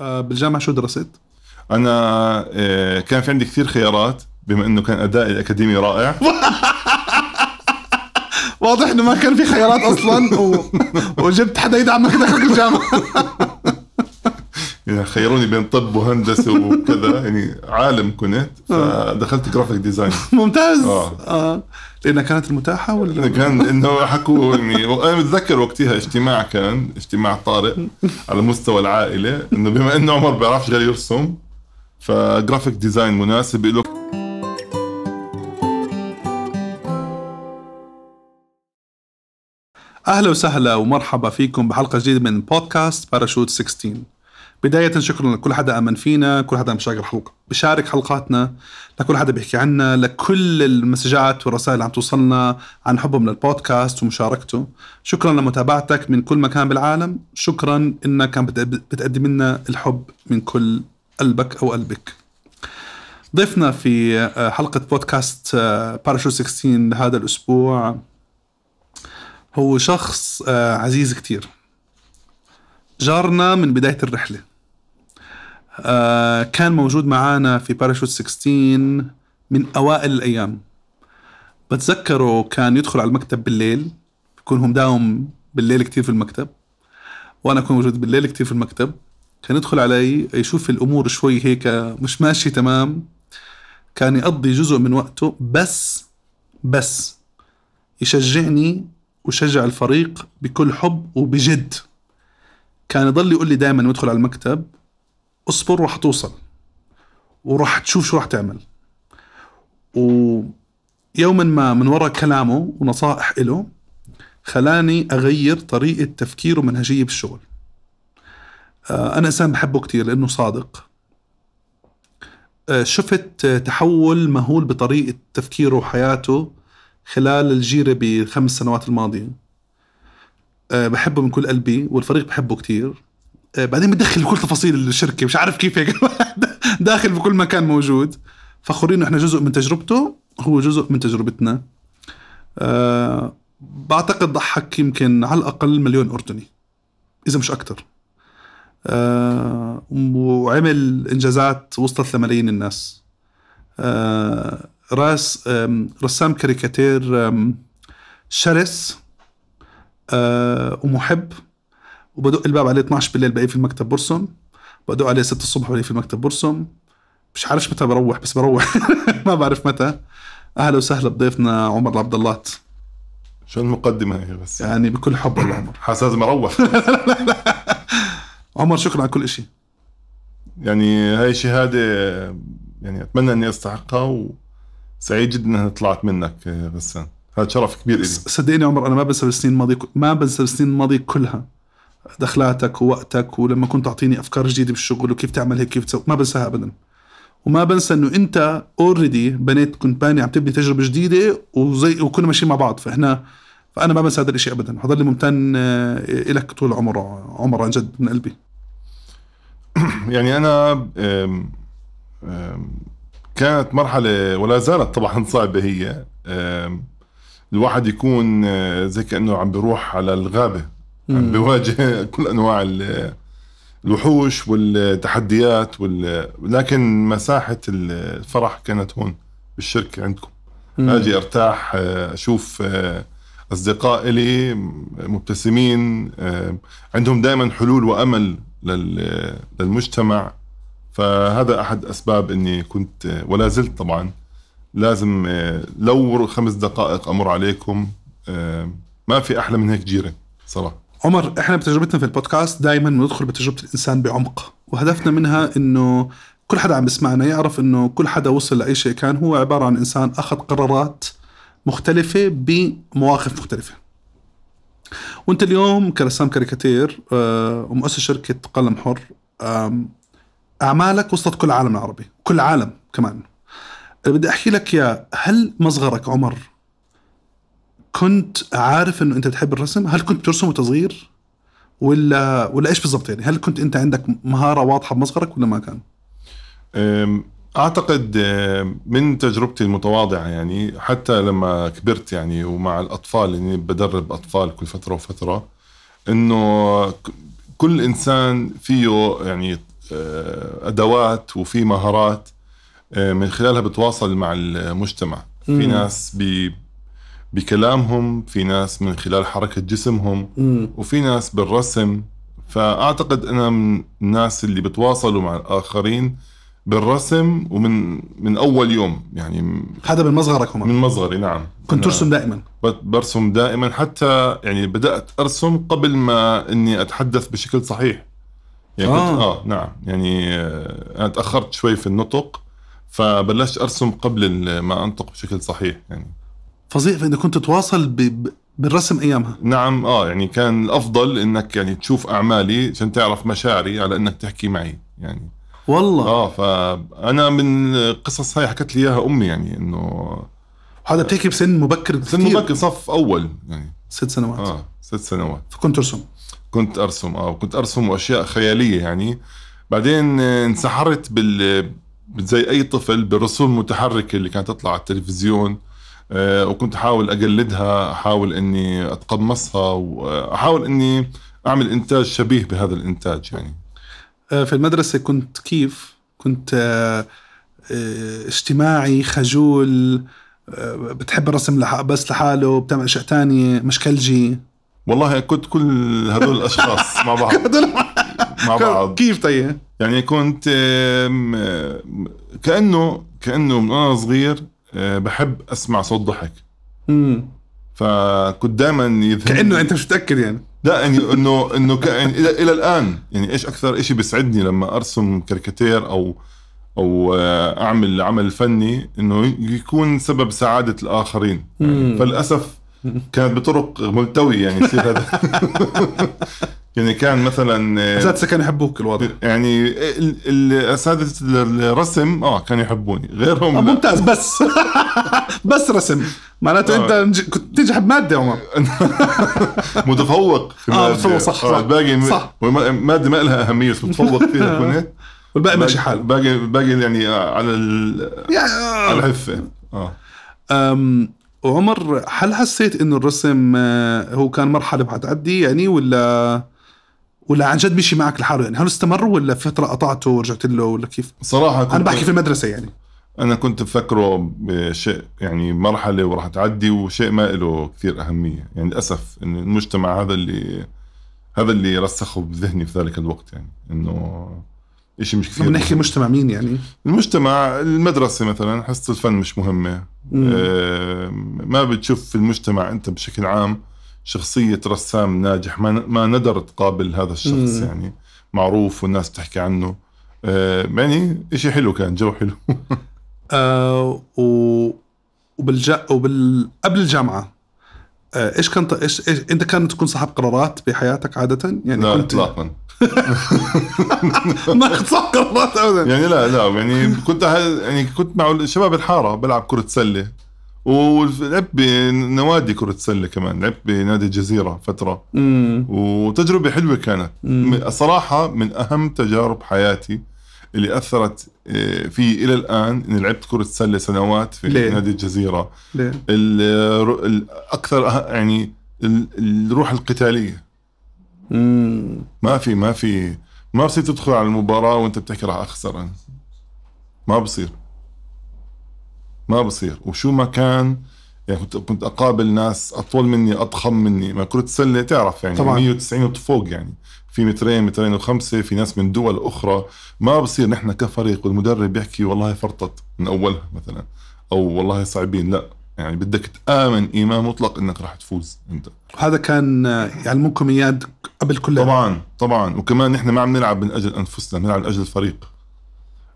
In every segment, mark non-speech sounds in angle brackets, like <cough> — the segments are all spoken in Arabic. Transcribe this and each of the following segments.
آه، بالجامعة شو درست؟ أنا آه، كان في عندي كثير خيارات بما إنه كان ادائي الأكاديمي رائع <laughs> واضح إنه ما كان في خيارات أصلا و... <laughs> وجبت حدا يدعمك دخلك الجامعة <laughs> يعني خيروني بين طب وهندسة وكذا يعني عالم كنت فدخلت graphic design ممتاز آه. آه. لانها كانت المتاحة ولا؟ كان إنه حكوا يعني أنا بتذكر وقتها اجتماع كان اجتماع طارئ على مستوى العائلة إنه بما إنه عمر بيعرفش غير يرسم ف graphic design مناسب له أهلا وسهلا ومرحبا فيكم بحلقة جديدة من بودكاست باراشوت 16 بداية شكرا لكل حدا آمن فينا كل حدا مشارك الحلقة بشارك حلقاتنا لكل حدا بيحكي عنا لكل المسجات والرسائل اللي عم توصلنا عن حبهم للبودكاست ومشاركته. شكرا لمتابعتك من كل مكان بالعالم. شكرا إنك عم بتقد- بتقدم لنا الحب من كل قلبك أو قلبك. ضيفنا في آه، حلقة بودكاست باراشوت 16 لهذا الأسبوع هو شخص آه، عزيز كتير. جارنا من بداية الرحلة. آه، كان موجود معانا في باراشوت 16 من أوائل الأيام. بتذكره كان يدخل على المكتب بالليل بكون هو مداوم بالليل كتير في المكتب وأنا أكون موجود بالليل كتير في المكتب. كان يدخل علي يشوف الأمور شوي هيك مش ماشي تمام. كان يقضي جزء من وقته بس بس. يشجعني ويشجع الفريق بكل حب وبجد. كان يضل يقول لي دائما يدخل على المكتب اصبر راح توصل وراح تشوف شو راح تعمل. ويوما ما من وراء كلامه ونصائح له خلاني أغير طريقة تفكير ومنهجية بالشغل. آه، أنا إنسان بحبه كتير لأنه صادق. آه، شفت تحول مهول بطريقة تفكيره وحياته خلال الجيرة بالخمس سنوات الماضية. آه، بحبه من كل قلبي والفريق بحبه كتير. آه، بعدين بدخل بكل تفاصيل الشركة مش عارف كيف هيك. <laughs> داخل بكل مكان موجود. فخورين إحنا جزء من تجربته هو جزء من تجربتنا. أه بعتقد ضحك يمكن على الأقل مليون أردني إذا مش أكتر. أه وعمل إنجازات وصلت لملايين الناس. أه راس رسام كاريكاتير شرس أه ومحب. وبدق الباب عليه 12 بالليل بلاقيه في المكتب برسم. بدق عليه 6 الصبح بلاقيه في المكتب برسم. مش عارف متى بروح بس بروح. <laughs> ما بعرف متى. أهلا وسهلا بضيفنا عمر عبد الله. شو المقدمة هي بس؟ يعني بكل حب والله عمر. <clears throat> حاسس لازم أروح. <laughs> عمر شكرا على كل شيء يعني هاي شهادة يعني أتمنى إني أستحقها وسعيد جدا إنها طلعت منك غسان هذا شرف كبير لي صدقني عمر أنا ما بنسى السنين الماضية ما بنسى السنين الماضية كلها. دخلاتك ووقتك ولما كنت تعطيني أفكار جديدة بالشغل وكيف تعمل هيك كيف تسوي ما بنساها ابدا. وما بنسى إنه أنت اوريدي بنيت كنت باني عم تبني تجربة جديدة وزي وكنا ماشيين مع بعض. فإحنا فأنا ما بنسى هذا الشيء ابدا. حضل لي ممتن آه، لك طول العمر عمر عن جد من قلبي. <coughs> يعني أنا كانت مرحلة ولا زالت طبعا صعبة هي الواحد يكون آه، زي كأنه عم بيروح على الغابة. عم بيواجه <laughs> كل أنواع ال- الوحوش والتحديات وال... لكن مساحة الفرح كانت هون بالشركة عندكم. أجي أرتاح آه، أشوف آه، أصدقاء لي مبتسمين آه، عندهم دائما حلول وأمل لل- للمجتمع. فهذا أحد أسباب إني كنت ولا زلت طبعا لازم لو خمس دقائق أمر عليكم ما في أحلى من هيك جيرة صراحة. عمر إحنا بتجربتنا في البودكاست دائما بندخل بتجربة الإنسان بعمق وهدفنا منها إنه كل حدا عم بيسمعنا يعرف إنه كل حدا وصل لأي شيء كان هو عبارة عن إنسان أخذ قرارات مختلفة بمواقف مختلفة. وأنت اليوم كرسام كاريكاتير آه، ومؤسس شركة قلم حر أعمالك وصلت كل العالم العربي، كل العالم كمان. اللي بدي أحكي لك يا هل مصغرك عمر كنت عارف إنه أنت تحب الرسم؟ هل كنت بترسم وانت صغير؟ ولا ولا إيش بالضبط يعني؟ هل كنت أنت عندك مهارة واضحة بمصغرك ولا ما كان؟ أعتقد من تجربتي المتواضعة يعني حتى لما كبرت يعني ومع الأطفال إني بدرب أطفال كل فترة وفترة إنه كل إنسان فيه يعني آه، أدوات وفي مهارات آه، من خلالها بتواصل مع المجتمع في. ناس ب بكلامهم في ناس من خلال حركة جسمهم مم. وفي ناس بالرسم. فأعتقد أنا من الناس اللي بتواصلوا مع الآخرين بالرسم ومن من أول يوم يعني هذا من مصغرك هم. من مصغري نعم. كنت ترسم دائما. برسم دائما حتى يعني بدأت أرسم قبل ما إني أتحدث بشكل صحيح. يعني كنت آه. آه نعم. يعني آه، أنا تأخرت شوي في النطق فبلشت أرسم قبل ما أنطق بشكل صحيح يعني. فظيع فانت كنت تواصل ب... بالرسم أيامها. نعم آه يعني كان الأفضل إنك يعني تشوف أعمالي عشان تعرف مشاعري على إنك تحكي معي يعني. والله. آه فانا من القصص هاي حكت لي إياها أمي يعني إنه هذا بتحكي بسن مبكر سن كثير. مبكر صف أول يعني. ست سنوات. آه ست سنوات. فكنت ترسم كنت أرسم آه وكنت أرسم أشياء خيالية يعني. بعدين انسحرت بال زي أي طفل بالرسوم المتحركة اللي كانت تطلع على التلفزيون. وكنت أحاول أقلدها أحاول إني أتقمصها وأحاول إني أعمل إنتاج شبيه بهذا الإنتاج يعني. آه، في المدرسة كنت كيف؟ كنت آه، آه، اجتماعي خجول آه، بتحب الرسم لح- بس لحاله بتعمل أشياء تانية مشكلجي. والله كنت كل هذول الأشخاص مع بعض. <laughs> مع بعض. كيف طيب؟ يعني كنت كأنه كأنه من وأنا صغير آه، بحب أسمع صوت ضحك. مم. فكنت دائما يذهب كأنه أنت مش متأكد يعني. لا يعني إنه إنه كان إلى إلى الآن يعني إيش أكثر شيء بيسعدني لما أرسم كاريكاتير أو أو آه، أعمل عمل فني إنه يكون سبب سعادة الآخرين. يعني فللأسف كانت بطرق ملتوية يعني يصير هذا. <laughs> يعني كان مثلا آه، أساتذة كانوا يحبوك الوضع يعني ال- ال- أساتذة الرسم آه كانوا يحبوني غيرهم آه،. ممتاز بس <laughs> بس رسم معناته آه. انت كنت تنجح بمادة يا عمر <laughs> متفوق في آه، مادة. متفوق، صح، آه، صح. الباقي صح. مادة ما لها أهمية بس متفوق فيها <laughs> كنت والباقي ماشي حاله باقي باقي يعني على ال- على الحفة آه أم وعمر هل حسيت إنه الرسم آه، هو كان مرحلة حتعدي يعني ولا ولا عن جد مشي معك لحاله يعني هل استمر ولا فترة قطعته ورجعت له ولا كيف؟ صراحة كنت أنا بحكي في المدرسة يعني أنا كنت مفكره بشيء يعني مرحلة وراح تعدي وشيء ما له كثير أهمية يعني للأسف إن المجتمع هذا اللي هذا اللي رسخه بذهني في ذلك الوقت يعني إنه شيء مش كثير بدنا نحكي مهم. مجتمع مين يعني؟ المجتمع المدرسة مثلا حصه الفن مش مهمة. آه، ما بتشوف في المجتمع أنت بشكل عام شخصية رسام ناجح ما ما ندر تقابل هذا الشخص مم. يعني. معروف والناس تحكي عنه. آه، يعني إشي حلو كان جو حلو. <laughs> آه و وبالج وبال قبل الجامعة آه إيش كنت إيش, إيش أنت كانت تكون صاحب قرارات بحياتك عادة؟ يعني لا كنت اطلاقا. <laughs> ما كنت صاحب قرارات ابدا. يعني لا لا يعني كنت يعني كنت مع شباب الحارة بلعب كرة سلة. ولعبت بنوادي كرة سلة كمان. لعبت بنادي الجزيرة فترة. امم وتجربة حلوة كانت. مم. صراحة من أهم تجارب حياتي اللي أثرت آه، في إلى الآن إني لعبت كرة سلة سنوات في ليه؟ نادي الجزيرة. ليه؟ ال- الاكثر أه- يعني ال- الروح القتالية. امم ما في ما في ما بصير تدخل على المباراة وأنت بتحكي راح أخسر. أنا ما بصير. ما بصير. وشو ما كان يعني كنت كنت أقابل ناس أطول مني أضخم مني. ما كرة السلة تعرف يعني طبعاً. 190 وفوق يعني. في مترين مترين وخمسة في ناس من دول أخرى. ما بصير نحن كفريق والمدرب بيحكي والله فرطت من أولها مثلا. أو والله صعبين. لا. يعني بدك تآمن إيمان مطلق إنك راح تفوز أنت. هذا كان آه، يعلموكم اياه قبل كل. طبعا طبعا. وكمان نحن ما عم نلعب من أجل أنفسنا بنلعب من أجل الفريق.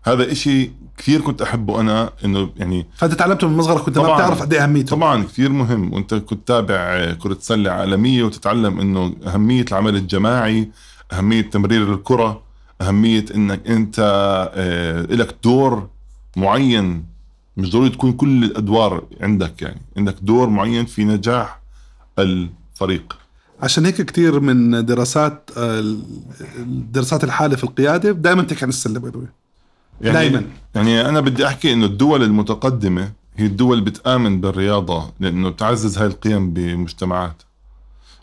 هذا إشي كثير كنت أحبه أنا إنه يعني فانت تعلمته من مصغرك كنت ما. بتعرف قد إيه أهميته. طبعا كثير مهم. وأنت كنت تابع كرة سلة عالمية وتتعلم إنه أهمية العمل الجماعي أهمية تمرير الكرة أهمية إنك أنت آه، لك دور معين. مش ضروري تكون كل الأدوار عندك يعني. عندك دور معين في نجاح الفريق. عشان هيك كثير من دراسات آه، الدراسات الحالة في القيادة دائما بتحكي عن السلة باي يعني دايماً. يعني أنا بدي أحكي إنه الدول المتقدمة هي الدول اللي بتآمن بالرياضة لأنه بتعزز هاي القيم بمجتمعات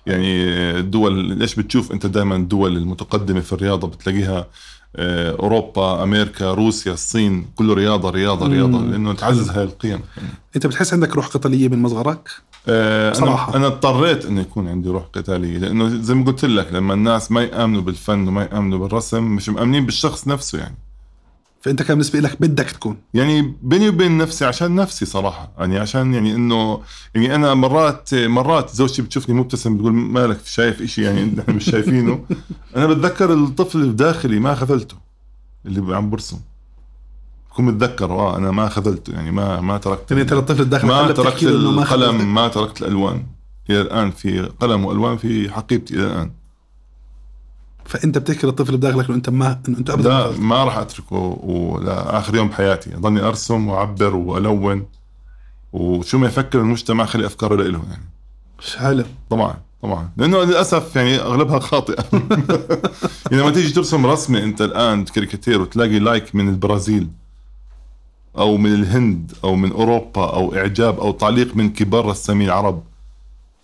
يعني الدول ليش بتشوف أنت دائما الدول المتقدمة في الرياضة بتلاقيها آه، أوروبا أمريكا روسيا الصين كله رياضة رياضة رياضة مم. لأنه تعزز هاي القيم أنت بتحس عندك روح قتالية من مصغرك بصراحة. أنا أنا اضطريت انه يكون عندي روح قتالية لأنه زي ما قلت لك لما الناس ما يآمنوا بالفن وما يآمنوا بالرسم مش مآمنين بالشخص نفسه يعني فأنت كان بالنسبة لك بدك تكون. يعني بيني وبين نفسي عشان نفسي صراحة يعني عشان يعني إنه يعني أنا مرات مرات زوجتي بتشوفني مبتسم بتقول مالك شايف إشي يعني نحن مش شايفينه. <laughs> أنا بتذكر الطفل اللي بداخلي ما خذلته اللي عم برسم. بكون متذكر آه أنا ما خذلته يعني ما ما تركت يعني انت الطفل الداخل ما تركت. القلم ما تركت الألوان. إلى الآن في قلم وألوان في حقيبتي إلى الآن. فأنت بتحكي للطفل بداخلك إنه أنت ما إنه أنت ابدا لا. ما راح أتركه ولاخر يوم بحياتي. أضلني أرسم وأعبر وألون. وشو ما يفكر المجتمع خلي أفكاره له يعني. مش حلو طبعا طبعا. لأنه للأسف يعني أغلبها خاطئة. <laughs> يعني لما تيجي ترسم رسمة أنت الآن كاريكاتير وتلاقي like من البرازيل أو من الهند أو من أوروبا أو إعجاب أو تعليق من كبار رسامي العرب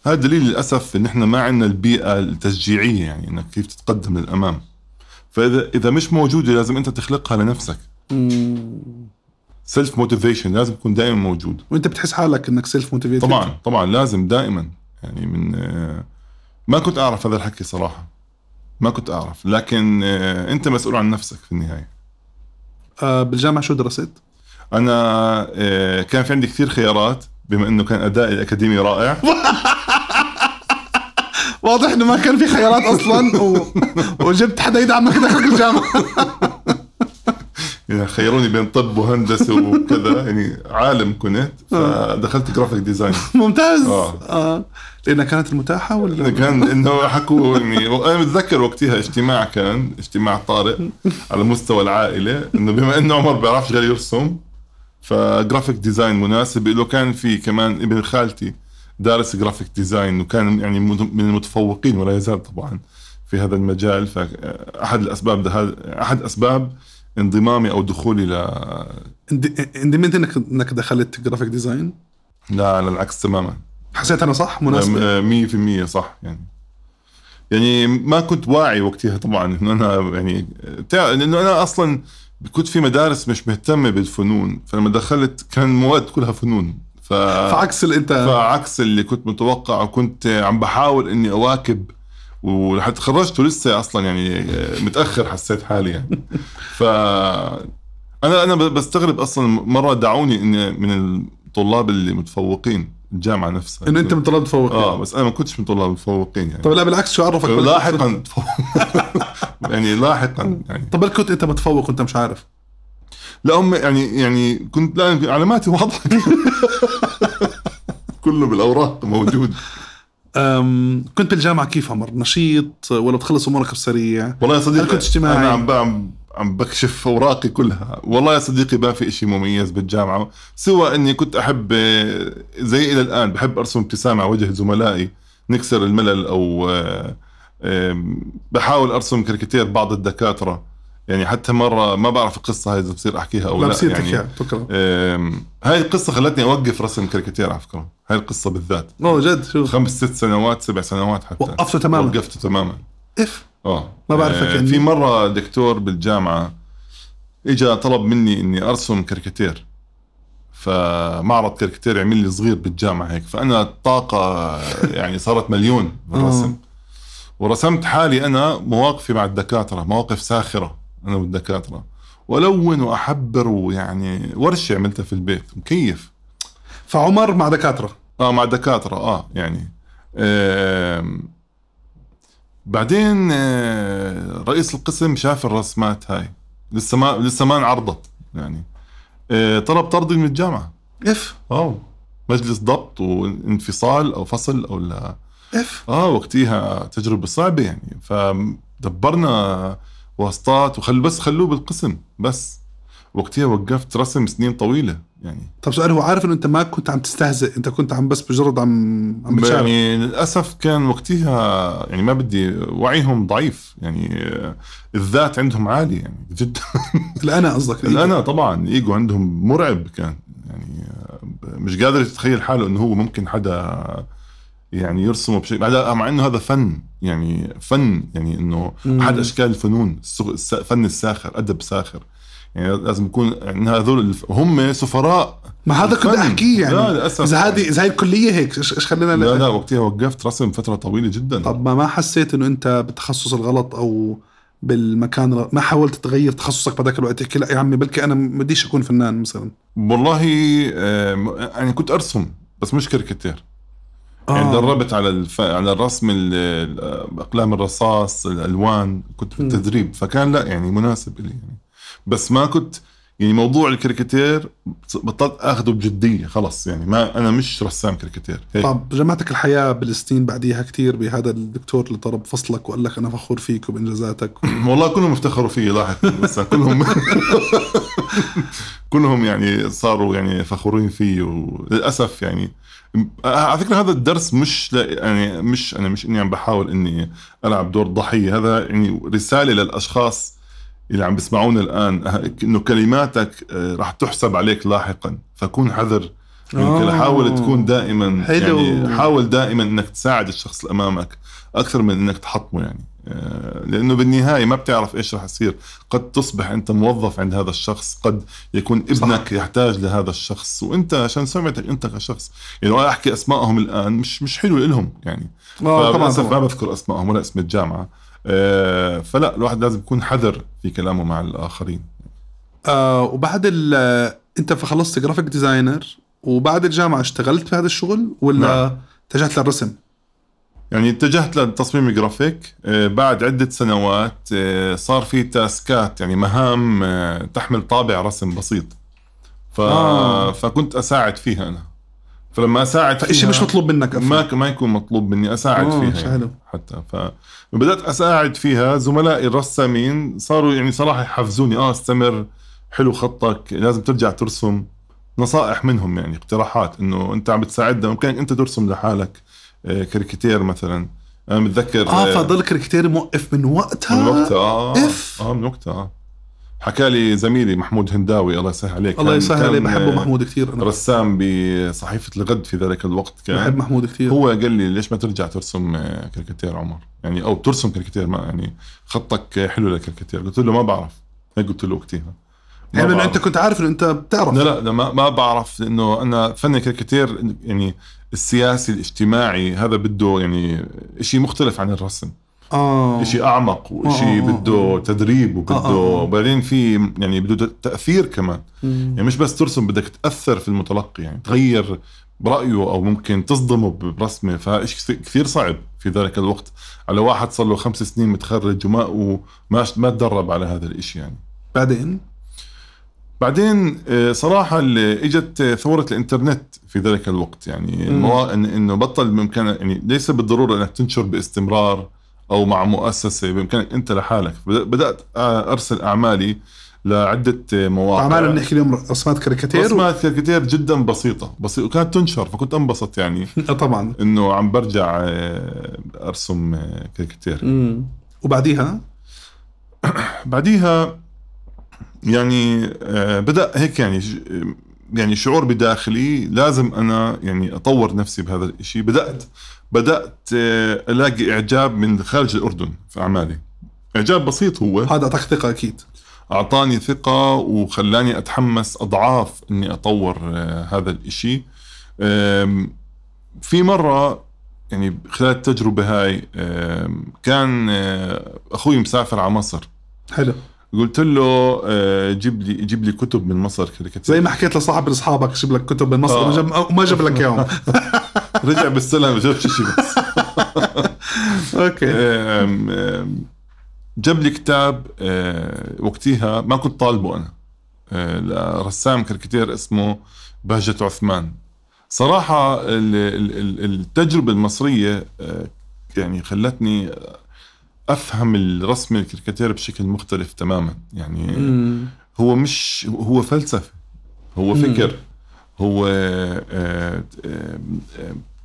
هذا دليل للأسف إن إحنا ما عندنا البيئة التشجيعية يعني إنك كيف تتقدم للأمام. فإذا إذا مش موجودة لازم أنت تخلقها لنفسك. self motivation لازم يكون دائما موجود. وأنت بتحس حالك إنك self motivated طبعا طبعا لازم دائما. يعني من آه، ما كنت أعرف هذا الحكي صراحة. ما كنت أعرف. لكن آه، أنت مسؤول عن نفسك في النهاية. آه بالجامعة شو درست؟ أنا كان في عندي كثير خيارات بما إنه كان ادائي الأكاديمي رائع. <laughs> واضح إنه ما كان في خيارات أصلا و... وجبت حدا يدعمك دخلك الجامعة. <laughs> يعني خيروني بين طب وهندسة وكذا يعني عالم كنت فدخلت graphic design ممتاز. آه. آه. لأنها كانت المتاحة ولا؟ كان إنه حكوا يعني أنا متذكر وقتها اجتماع كان اجتماع طارئ على مستوى العائلة إنه بما إنه عمر بيعرفش غير يرسم ف graphic design مناسب له كان في كمان ابن خالتي دارس graphic design وكان يعني من المتفوقين ولا يزال طبعا في هذا المجال. فاحد الأسباب ده أحد أسباب انضمامي أو دخولي ل اند- اندمنت انك إنك دخلت graphic design لا على العكس تماما. حسيت أنا صح؟ في المية صح يعني. يعني ما كنت واعي وقتها طبعا إنه أنا يعني لأنه أنا أصلا كنت في مدارس مش مهتمة بالفنون فلما دخلت كان المواد كلها فنون. ف... فعكس اللي انت فعكس اللي كنت متوقع وكنت عم بحاول إني أواكب ولحد تخرجت ولسه أصلا يعني متأخر حسيت حالي يعني. ف أنا أنا بستغرب أصلا مرة دعوني اني من الطلاب اللي متفوقين الجامعة نفسها. انه أنت من طلاب متفوق آه بس أنا ما كنتش من طلاب متفوقين يعني. طب لا بالعكس شو عرفك؟ لاحقا <laughs> يعني لاحقا يعني. طب بل كنت أنت متفوق وأنت مش عارف؟ لا هم يعني يعني كنت لا علاماتي واضحة. <laughs> كله بالأوراق موجود. <laughs> أم كنت بالجامعة كيف عمر؟ نشيط ولا بتخلص أمورك بسريع؟ والله يا صديقي كنت اجتماعي؟ أنا عم عم عم بكشف أوراقي كلها. والله يا صديقي ما في إشي مميز بالجامعة سوى إني كنت أحب زي إلى الآن بحب أرسم ابتسامة على وجه زملائي نكسر الملل أو بحاول أرسم كاريكاتير بعض الدكاترة. يعني حتى مرة ما بعرف القصة هاي إذا بصير أحكيها أو لا لا, بصير يعني تحكي تكره آم، هاي القصة خلتني أوقف رسم كاريكاتير على فكرة. هاي القصة بالذات. والله جد شو خمس ست سنوات سبع سنوات حتى. وقفته تماما. وقفته تماما. إف؟ آه. ما بعرفك آه، يعني. في مرة دكتور بالجامعة اجى طلب مني إني أرسم كاريكاتير. فمعرض كاريكاتير عمل لي صغير بالجامعة هيك. فأنا الطاقة يعني صارت مليون بالرسم ورسمت حالي أنا مواقفي مع الدكاترة مواقف ساخرة أنا والدكاترة. وألون وأحبر ويعني ورشة عملتها في البيت مكيف. فعمر مع دكاترة. آه مع دكاترة آه يعني آم، بعدين آه، رئيس القسم شاف الرسمات هاي. لسه ما لسه ما انعرضت يعني. آه، طلب طردي من الجامعة. إف. آه مجلس ضبط وانفصال أو فصل أو لا. إف. آه وقتها تجربة صعبة يعني. فدبرنا واسطات وخل بس خلوه بالقسم بس. وقتها وقفت رسم سنين طويلة يعني. طب سؤال هو عارف إنه أنت ما كنت عم تستهزئ أنت كنت عم بس مجرد عم عم بتشارك يعني للأسف كان وقتها يعني ما بدي وعيهم ضعيف يعني الذات عندهم عالي يعني جدا. <laughs> الأنا قصدك الأنا طبعا الايجو عندهم مرعب كان يعني مش قادر يتخيل حاله إنه هو ممكن حدا يعني يرسموا بشكل مع إنه هذا فن يعني فن يعني إنه. احد أشكال الفنون السغ- الس- فن الساخر أدب ساخر. يعني لازم يكون يعني هذول هم سفراء ما هذا كنت. أحكيه يعني. لا للأسف. إذا هذه إذا هي الكلية هيك إيش خلينا لا لا وقتها وقفت رسم فترة طويلة جدا. طب ما ما حسيت إنه أنت بالتخصص الغلط أو بالمكان ما حاولت تغير تخصصك بهذاك الوقت؟ تحكي لا يا عمي بلكي أنا ما بديش أكون فنان مثلا. والله آه، يعني كنت أرسم بس مش كاريكاتير. يعني دربت على الف... على الرسم ال- ال- أقلام الرصاص الألوان كنت. بالتدريب فكان لا يعني مناسب لي يعني. بس ما كنت يعني موضوع الكاريكاتير بطلت اخذه بجدية خلص. يعني ما أنا مش رسام كاريكاتير هيك. طب جمعتك الحياة بالسنين بعديها كتير بهذا الدكتور اللي ضرب فصلك وقال لك أنا فخور فيك وبانجازاتك <clears throat> والله كلهم افتخروا فيي لاحق بس كلهم <laughs> كلهم يعني صاروا يعني فخورين فيي وللأسف يعني. على فكرة هذا الدرس مش يعني مش أنا مش إني عم بحاول إني ألعب دور ضحية هذا يعني رسالة للأشخاص اللي عم بيسمعونا الآن إنه كلماتك آه، راح تحسب عليك لاحقا. فكون حذر آه. حاول تكون دائما حلو. يعني حاول دائما إنك تساعد الشخص اللي أمامك أكثر من إنك تحطمه يعني. آه، لأنه بالنهاية ما بتعرف إيش راح يصير. قد تصبح أنت موظف عند هذا الشخص قد يكون ابنك يحتاج لهذا الشخص. وأنت عشان سمعتك أنت كشخص يعني وأنا أحكي أسمائهم الآن مش مش حلو لهم يعني. طبعا. ما بذكر أسمائهم ولا اسم الجامعة. فلا الواحد لازم يكون حذر في كلامه مع الآخرين آه وبعد ال انت فخلصت graphic designer وبعد الجامعة اشتغلت في هذا الشغل ولا نعم. اتجهت للرسم؟ يعني اتجهت للتصميم الجرافيك آه، بعد عدة سنوات آه، صار في تاسكات يعني مهام آه، تحمل طابع رسم بسيط ف... آه. فكنت أساعد فيها أنا فلما فشيء فيها مش مطلوب منك أفهم. ما ما يكون مطلوب مني أساعد آه، فيها حلو. حتى فبدأت أساعد فيها زملائي الرسامين صاروا يعني صراحة يحفزوني آه استمر حلو خطك لازم ترجع ترسم نصائح منهم يعني اقتراحات إنه أنت عم بتساعدنا ممكن أنت ترسم لحالك آه، كاريكاتير مثلا أنا متذكر آه فضل كاريكاتير موقف من وقتها من وقتها آه إف. آه من وقتها آه حكى لي زميلي محمود هنداوي الله يسهل عليك. الله يسهل عليه بحبه محمود كثير أنا رسام بصحيفة الغد في ذلك الوقت كان. بحب محمود كثير. هو قال لي ليش ما ترجع ترسم آه، كاريكاتير عمر؟ يعني أو ترسم كاريكاتير يعني خطك حلو للكاريكاتير قلت له ما بعرف. هيك قلت له وقتها يعني بعرف. أنت كنت عارف إنه أنت بتعرف. لا لا لا ما, ما بعرف لأنه أنا فن الكاريكاتير يعني السياسي الاجتماعي هذا بده يعني شيء مختلف عن الرسم. آه. شيء أعمق آه، وشيء آه، بده تدريب وبده آه، آه، آه. وبعدين في يعني بده تأثير كمان. مم. يعني مش بس ترسم بدك تأثر في المتلقي يعني تغير برايه أو ممكن تصدمه برسمة فشيء كثير صعب في ذلك الوقت. على واحد صار له خمس سنين متخرج وما وما ما تدرب على هذا الإشي يعني. بعدين؟ بعدين آه، صراحة اللي إجت آه، ثورة الإنترنت في ذلك الوقت يعني إنه بطل بامكانك يعني ليس بالضرورة إنك تنشر باستمرار أو مع مؤسسة بإمكانك أنت لحالك. بدأت آه، أرسل أعمالي لعدة آه، مواقع. أعمال بنحكي اليوم رسمات كاريكاتير و... رسمات كاريكاتير جدا بسيطة بسيطة وكانت تنشر فكنت أنبسط يعني. <laughs> طبعا. إنه عم برجع آه، أرسم آه، كاريكاتير. وبعديها؟ بعديها يعني بدأ هيك يعني يعني شعور بداخلي لازم أنا يعني أطور نفسي بهذا الشيء بدأت بدأت آه، ألاقي إعجاب من خارج الأردن في أعمالي. إعجاب بسيط هو هذا أعطاك ثقة أكيد. أعطاني ثقة وخلاني أتحمس أضعاف إني أطور آه، هذا الإشي. آم، في مرة يعني خلال التجربة هاي كان آه، أخوي مسافر على مصر. حلو. قلت له جيب لي جيب لي كتب من مصر. كاريكاتير زي ما حكيت لصاحب من اصحابك جيب لك كتب من مصر وما جاب لك اياهم <laughs> رجع بالسلام ما جابش شيء بس. okay. <laughs> آم، جاب لي كتاب آه، وقتها ما كنت طالبه أنا. آه، لرسام كاريكاتير اسمه بهجت عثمان. صراحة ال- ال- ال- التجربة المصرية آه، يعني خلتني أفهم الرسم الكاريكاتير بشكل مختلف تماما. يعني مم. هو مش هو فلسفة هو مم. هو آه، آه، آه،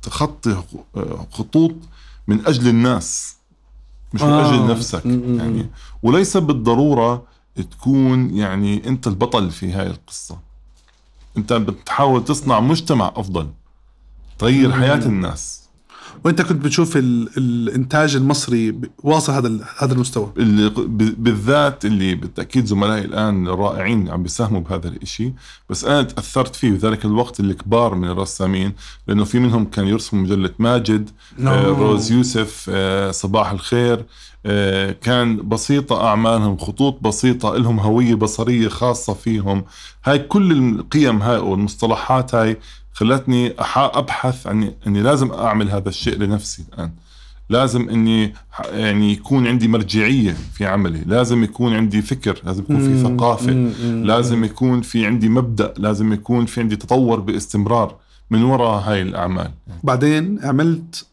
تخطي آه، خطوط من أجل الناس مش من آه. أجل نفسك. يعني وليس بالضرورة تكون يعني أنت البطل في هاي القصة أنت بتحاول تصنع مجتمع أفضل تغير. حياة الناس وانت كنت بتشوف ال... الانتاج المصري واصل هذا ال... هذا المستوى. اللي ب- بالذات اللي بالتأكيد زملائي الآن الرائعين عم بيساهموا بهذا الإشي بس أنا تأثرت فيه بذلك الوقت الكبار من الرسامين لأنه في منهم كان يرسموا مجلة ماجد آه، روز يوسف آه، صباح الخير آه، كان بسيطة أعمالهم خطوط بسيطة لهم هوية بصرية خاصة فيهم. هاي كل القيم هاي والمصطلحات هاي خلتني أبحث عن أني لازم أعمل هذا الشيء لنفسي الآن. لازم إني يعني يكون عندي مرجعية في عملي، لازم يكون عندي فكر، لازم يكون في ثقافة، لازم يكون في عندي مبدأ، لازم يكون في عندي تطور باستمرار من وراء هاي الأعمال. بعدين عملت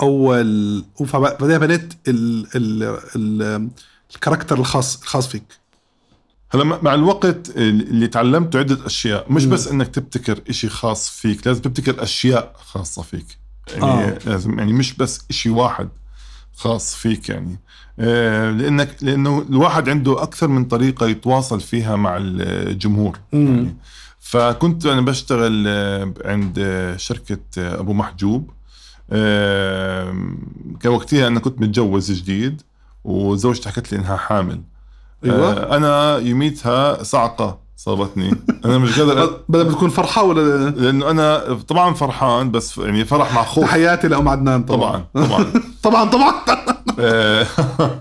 أول وبعدين بنيت ال... ال... ال... الكاركتر الخاص الخاص فيك. هلا مع الوقت اللي تعلمته عدة أشياء مش بس إنك تبتكر إشي خاص فيك لازم تبتكر أشياء خاصة فيك. يعني آه. آه. لازم يعني مش بس إشي واحد خاص فيك يعني. آه لأنك لأنه الواحد عنده أكثر من طريقة يتواصل فيها مع الجمهور يعني. فكنت أنا بشتغل آه، عند آه، شركة آه، أبو محجوب. آه، كان وقتها أنا كنت متجوز جديد وزوجتي حكت لي إنها حامل. أيوه. آه، أنا يوميتها صعقة صابتني. أنا مش قادر <laughs> بدل ما تكون فرحة ولا لأنه أنا طبعا فرحان بس يعني فرح مع خوف. تحياتي لأم عدنان طبعا. طبعا طبعا. <laughs> طبعا طبعا. آه،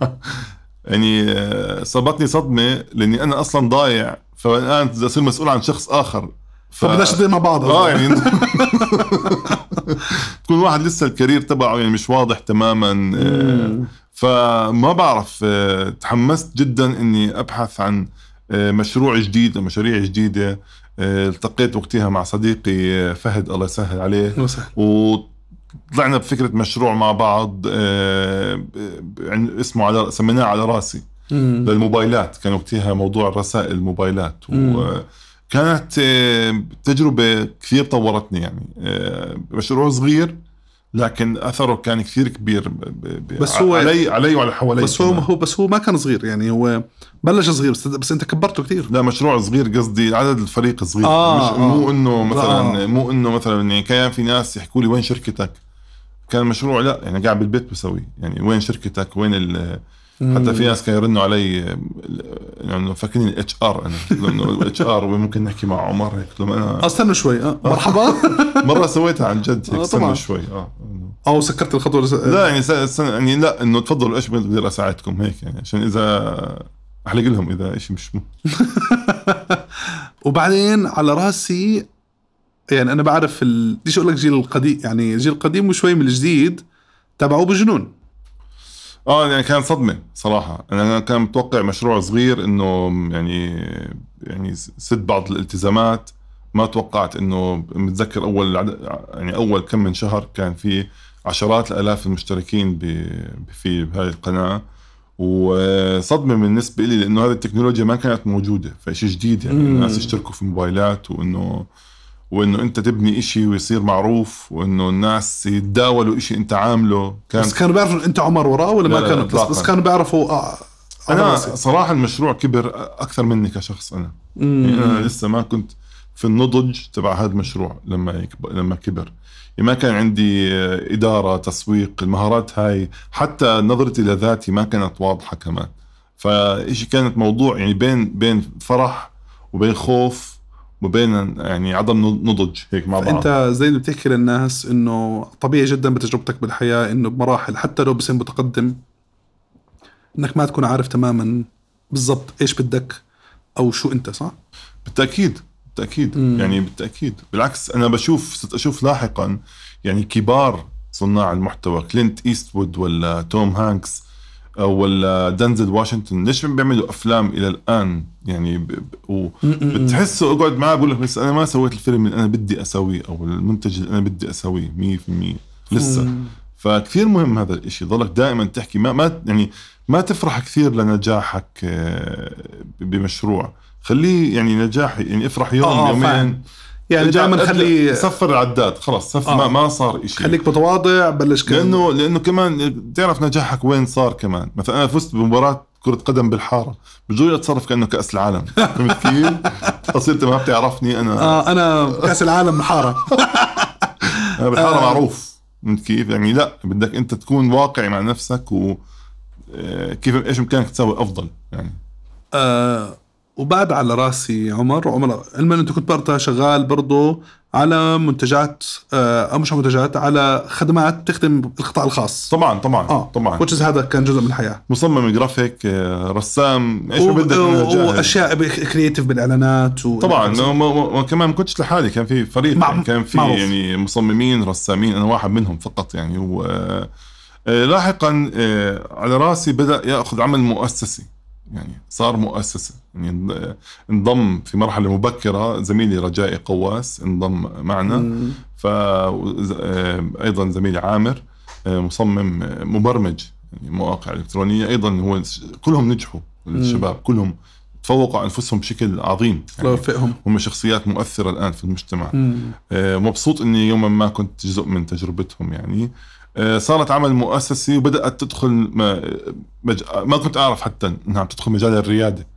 <laughs> يعني آه، صابتني صدمة لأني أنا أصلا ضايع. فالان بدي أصير مسؤول عن شخص آخر. ف... فبدناش مع بعض. آه يعني تكون واحد لسه الكارير تبعه يعني مش واضح تماما فما بعرف آه، تحمست جدا إني أبحث عن آه، مشروع جديد مشاريع جديدة آه، التقيت وقتها مع صديقي فهد الله يسهل عليه وسهلا. وطلعنا بفكرة مشروع مع بعض ب- اسمه على سميناه على راسي مم. للموبايلات كان وقتها موضوع الرسائل الموبايلات. وكانت تجربة كثير طورتني يعني مشروع صغير لكن أثره كان كثير كبير ب- ب- بس هو- علي علي وعلى حوالي بس هو هو بس هو ما كان صغير يعني هو بلش صغير بس, بس أنت كبرته كثير. لا مشروع صغير قصدي عدد الفريق صغير. آه، مش مو آه. انه مثلا آه. مو إنه مثلا يعني كان في ناس يحكوا لي وين شركتك. كان مشروع لا يعني قاعد بالبيت بسوي يعني وين شركتك؟ وين ال حتى في ناس كانوا يرنوا علي آه، يعني فاكرين الاتش ار أنا لأنه الاتش ار وممكن <laughs> نحكي مع عمر هيك قلت لهم أنا استنى شوي آه. مرحبا <laughs> مرة سويتها عن جد هيك آه،. استنى شوي آه أو سكرت الخطوة لس... لا يعني س- س- يعني لا إنه تفضلوا إيش بقدر أساعدكم هيك يعني عشان إذا أحلق لهم إذا شيء مش. <laughs> وبعدين على راسي يعني أنا بعرف ال... بديش أقول لك جيل القديم يعني الجيل القديم وشوي من الجديد تبعوه بجنون آه يعني كان صدمة صراحة. أنا كان متوقع مشروع صغير إنه يعني يعني سد بعض الالتزامات. ما توقعت إنه متذكر أول عد- يعني أول كم من شهر كان في عشرات الآلاف المشتركين ب- في بهاي القناة. وصدمة بالنسبة لي لإنه هذه التكنولوجيا ما كانت موجودة فشيء جديد يعني. الناس يشتركوا في موبايلات وإنه وإنه أنت تبني إشي ويصير معروف وإنه الناس يتداولوا إشي أنت عامله كان بس كانوا بيعرفوا أنت عمر وراه ولا لا ما كانوا بس. بس كانوا بيعرفوا آه على أنا. صراحة المشروع كبر أكثر مني كشخص أنا مم. يعني أنا لسه ما كنت في النضج تبع هذا المشروع لما يكبر لما كبر يعني ما كان عندي آه، إدارة تسويق المهارات هاي حتى نظرتي لذاتي ما كانت واضحة كمان فإشي كانت موضوع يعني بين بين فرح وبين خوف وبين يعني عدم نضج هيك مع بعض انت زي اللي بتحكي للناس إنه طبيعي جدا بتجربتك بالحياة إنه بمراحل حتى لو بسن متقدم إنك ما تكون عارف تماما بالضبط إيش بدك أو شو أنت صح؟ بالتأكيد بالتأكيد مم. يعني بالتأكيد بالعكس أنا بشوف صرت أشوف لاحقا يعني كبار صناع المحتوى كلينت إيستوود ولا توم هانكس ولا دنزل واشنطن. ليش بيعملوا أفلام إلى الآن؟ يعني ب... ب... وبتحسه أقعد معاه بقول لك بس أنا ما سويت الفيلم اللي أنا بدي أسويه أو المنتج اللي أنا بدي أسويه 100% لسه. فكثير مهم هذا الإشي. ضلك دائما تحكي. ما ما يعني ما تفرح كثير لنجاحك آه، بمشروع. خليه يعني نجاح يعني افرح يوم آه، يومين. فاهم. يعني دائما خلي صفر العداد. خلص صف آه. ما, ما صار إشي. خليك متواضع بلش كذا لأنه لأنه كمان تعرف نجاحك وين صار كمان. مثلا أنا فزت بمباراة كرة قدم بالحارة. بجوز أتصرف كأنه كأس العالم. فهمت كيف؟ <laughs> أصير ما بتعرفني أنا آه أنا كأس العالم محاره <laughs> أنا بالحارة آه. معروف. فهمت كيف؟ يعني لا بدك أنت تكون واقعي مع نفسك و آه، كيف إيش بامكانك تسوي أفضل يعني؟ آه وبعد على راسي عمر. عمر علما أنت كنت برضه شغال برضه على منتجات آه أو مش منتجات على خدمات تخدم القطاع الخاص. طبعا طبعا آه طبعا. is هذا كان جزء من الحياة. مصمم جرافيك آه، رسام إيش و- بدك. وأشياء كرييتيف بالإعلانات و... طبعا وكمان ما كنتش لحالي كان في فريق مع- يعني كان في معروف. يعني مصممين رسامين أنا واحد منهم فقط يعني. و آه، لاحقا على راسي بدأ يأخذ عمل مؤسسي. يعني صار مؤسسة. يعني انض- انضم في مرحلة مبكرة زميلي رجائي قواس انضم معنا. ف آه، أيضا زميلي عامر آه، مصمم آه، مبرمج يعني مواقع إلكترونية. أيضا هو كلهم نجحوا الشباب كلهم. تفوقوا على أنفسهم بشكل عظيم. الله يعني يوفقهم هم شخصيات مؤثرة الآن في المجتمع. مم. مبسوط إني يوما ما كنت جزء من تجربتهم يعني. صارت عمل مؤسسي وبدأت تدخل ما, مج... ما كنت أعرف حتى إنها عم تدخل مجال الريادة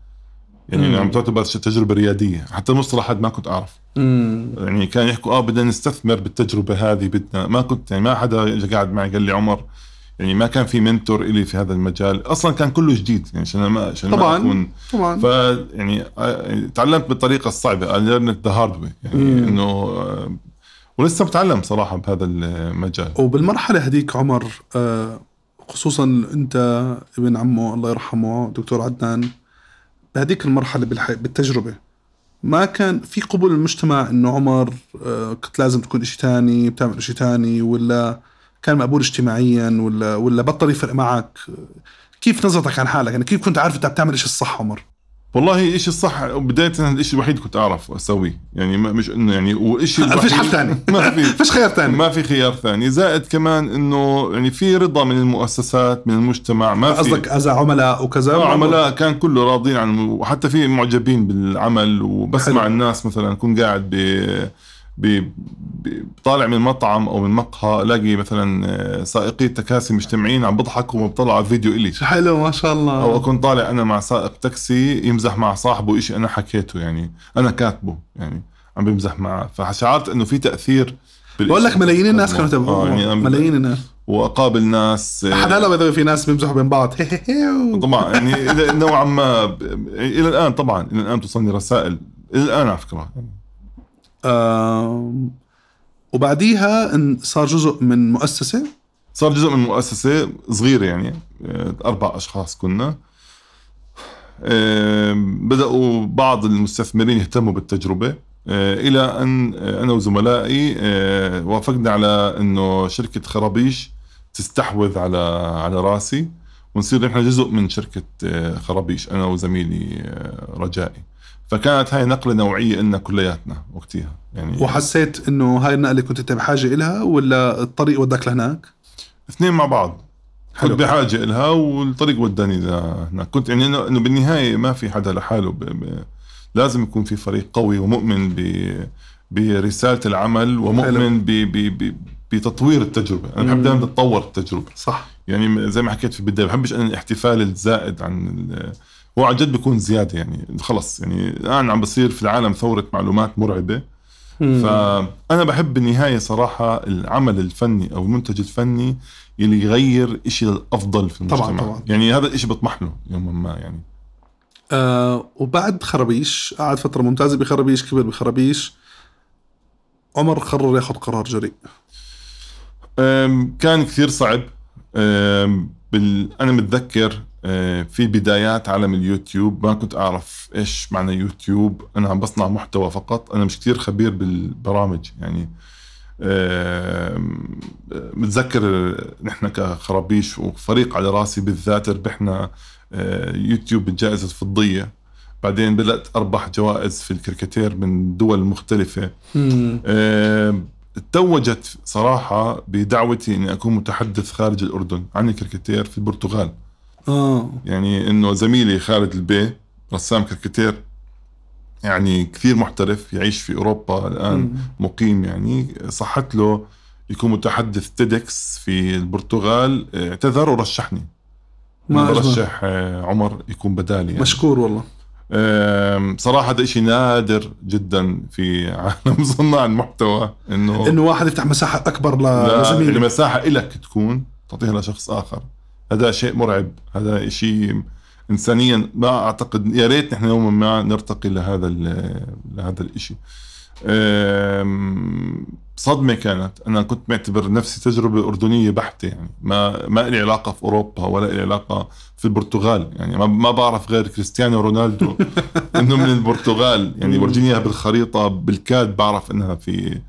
يعني مم. عم تعتبر تجربة ريادية حتى المصطلح هذا ما كنت أعرف مم. يعني كان يحكوا آه بدنا نستثمر بالتجربة هذه بدنا ما كنت يعني ما حدا اجى قاعد معي قال لي عمر يعني ما كان في منتور إلي في هذا المجال أصلا كان كله جديد يعني عشان ما عشان ما طبعاً. أكون طبعا ف يعني آه، تعلمت بالطريقة الصعبة I learned the hard way يعني. إنه آه، ولسه بتعلم صراحة بهذا المجال. وبالمرحلة هذيك عمر آه خصوصا أنت ابن عمه الله يرحمه دكتور عدنان بهذيك المرحلة. بالتجربة. ما كان في قبول المجتمع إنه عمر آه كنت لازم تكون شيء تاني بتعمل شيء تاني ولا كان مقبول اجتماعيا ولا ولا بطل يفرق معك؟ كيف نظرتك عن حالك؟ يعني كيف كنت عارف أنت بتعمل الشيء الصح عمر؟ والله إشي الصح؟ بداية الشيء الوحيد كنت أعرف أسويه. يعني ما مش إنه يعني وإشي <laughs> فيش الوحيد- حل تاني <laughs> ما في. فيش خيار تاني ما في خيار ثاني. زائد كمان إنه يعني في رضا من المؤسسات من المجتمع ما في. قصدك إذا عملاء وكذا؟ آه، عملاء كان كله راضين عن وحتى في معجبين بالعمل وبسمع حلو. الناس مثلا اكون قاعد ب- طالع من مطعم أو من مقهى ألاقي مثلا آه، سائقي التكاسي مجتمعين عم بضحكوا وبطلعوا على الفيديو إلي. حلو ما شاء الله. أو أكون طالع أنا مع سائق تاكسي يمزح مع صاحبه إشي أنا حكيته يعني أنا كاتبه يعني عم بمزح معه. فشعرت إنه في تأثير. بقول لك ملايين الناس كانوا يتابعوا آه، يعني ملايين الناس. وأقابل ناس آه، حتى هلا في ناس بيمزحوا بين بعض. <laughs> طبعا يعني نوعا ما إلى الآن طبعا إلى الآن توصلني رسائل. إلى الآن على فكرة. وبعديها صار جزء من مؤسسة. صار جزء من مؤسسة صغيرة يعني آه، أربع أشخاص كنا. بدأوا بعض المستثمرين يهتموا بالتجربة. آه، إلى أن آه، أنا وزملائي وافقنا على إنه شركة خرابيش تستحوذ على على رأسي. ونصير نحن جزء من شركة آه، خرابيش أنا وزميلي آه، رجائي فكانت هاي نقلة نوعية لنا كلياتنا وقتها يعني وحسيت إنه هاي النقلة كنت انت بحاجة إلها ولا الطريق وداك لهناك؟ اثنين مع بعض. كنت بحاجة لها والطريق وداني لهناك كنت يعني إنه إنه بالنهاية ما في حدا لحاله ب... ب... لازم يكون في فريق قوي ومؤمن ب... برسالة العمل ومؤمن ب... ب... ب... بتطوير التجربة أنا بحب. دائما تتطور التجربة صح يعني زي ما حكيت في البداية بحبش أنا الاحتفال الزائد عن. هو عن جد بيكون زيادة يعني خلص يعني الان عم بصير في العالم ثورة معلومات مرعبة مم. فأنا بحب بالنهاية صراحة العمل الفني أو المنتج الفني اللي يغير إشي للأفضل في المجتمع طبعاً، طبعاً. يعني هذا الإشي بطمح له يوما ما يعني آه وبعد خرابيش قعد فترة ممتازة بخرابيش كبر بخرابيش عمر قرر ياخذ قرار جريء كان كثير صعب بال... أنا متذكر أه، في بدايات عالم اليوتيوب ما كنت أعرف إيش معنى يوتيوب أنا عم بصنع محتوى فقط أنا مش كثير خبير بالبرامج يعني متذكر نحن كخرابيش وفريق على راسي بالذات ربحنا أه، يوتيوب بالجائزة الفضية. بعدين بدأت أربح جوائز في الكريكاتير من دول مختلفة. آه، توجت صراحة بدعوتي إني أكون متحدث خارج الأردن عن الكريكاتير في البرتغال آه يعني إنه زميلي خالد البيه رسام كريكاتير يعني كثير محترف يعيش في أوروبا الآن مم. مقيم يعني صحت له يكون متحدث TEDx في البرتغال اعتذر ورشحني ما. برشح آه، عمر يكون بدالي يعني. مشكور والله أم، صراحة هذا شيء نادر جدا في عالم <laughs> صناع المحتوى إنه إنه واحد يفتح مساحة أكبر لزميله. المساحة إلك تكون تعطيها لشخص آخر. هذا شيء مرعب هذا شيء إنسانيا ما أعتقد يا ريت نحن يوما ما نرتقي لهذا لهذا الإشي. أم، صدمة كانت. أنا كنت معتبر نفسي تجربة أردنية بحتة يعني. ما ما لي علاقة في أوروبا ولا لي علاقة في البرتغال يعني. ما, ما بعرف غير كريستيانو رونالدو <laughs> إنه من البرتغال يعني. ورجيني إياها بالخريطة بالكاد بعرف إنها في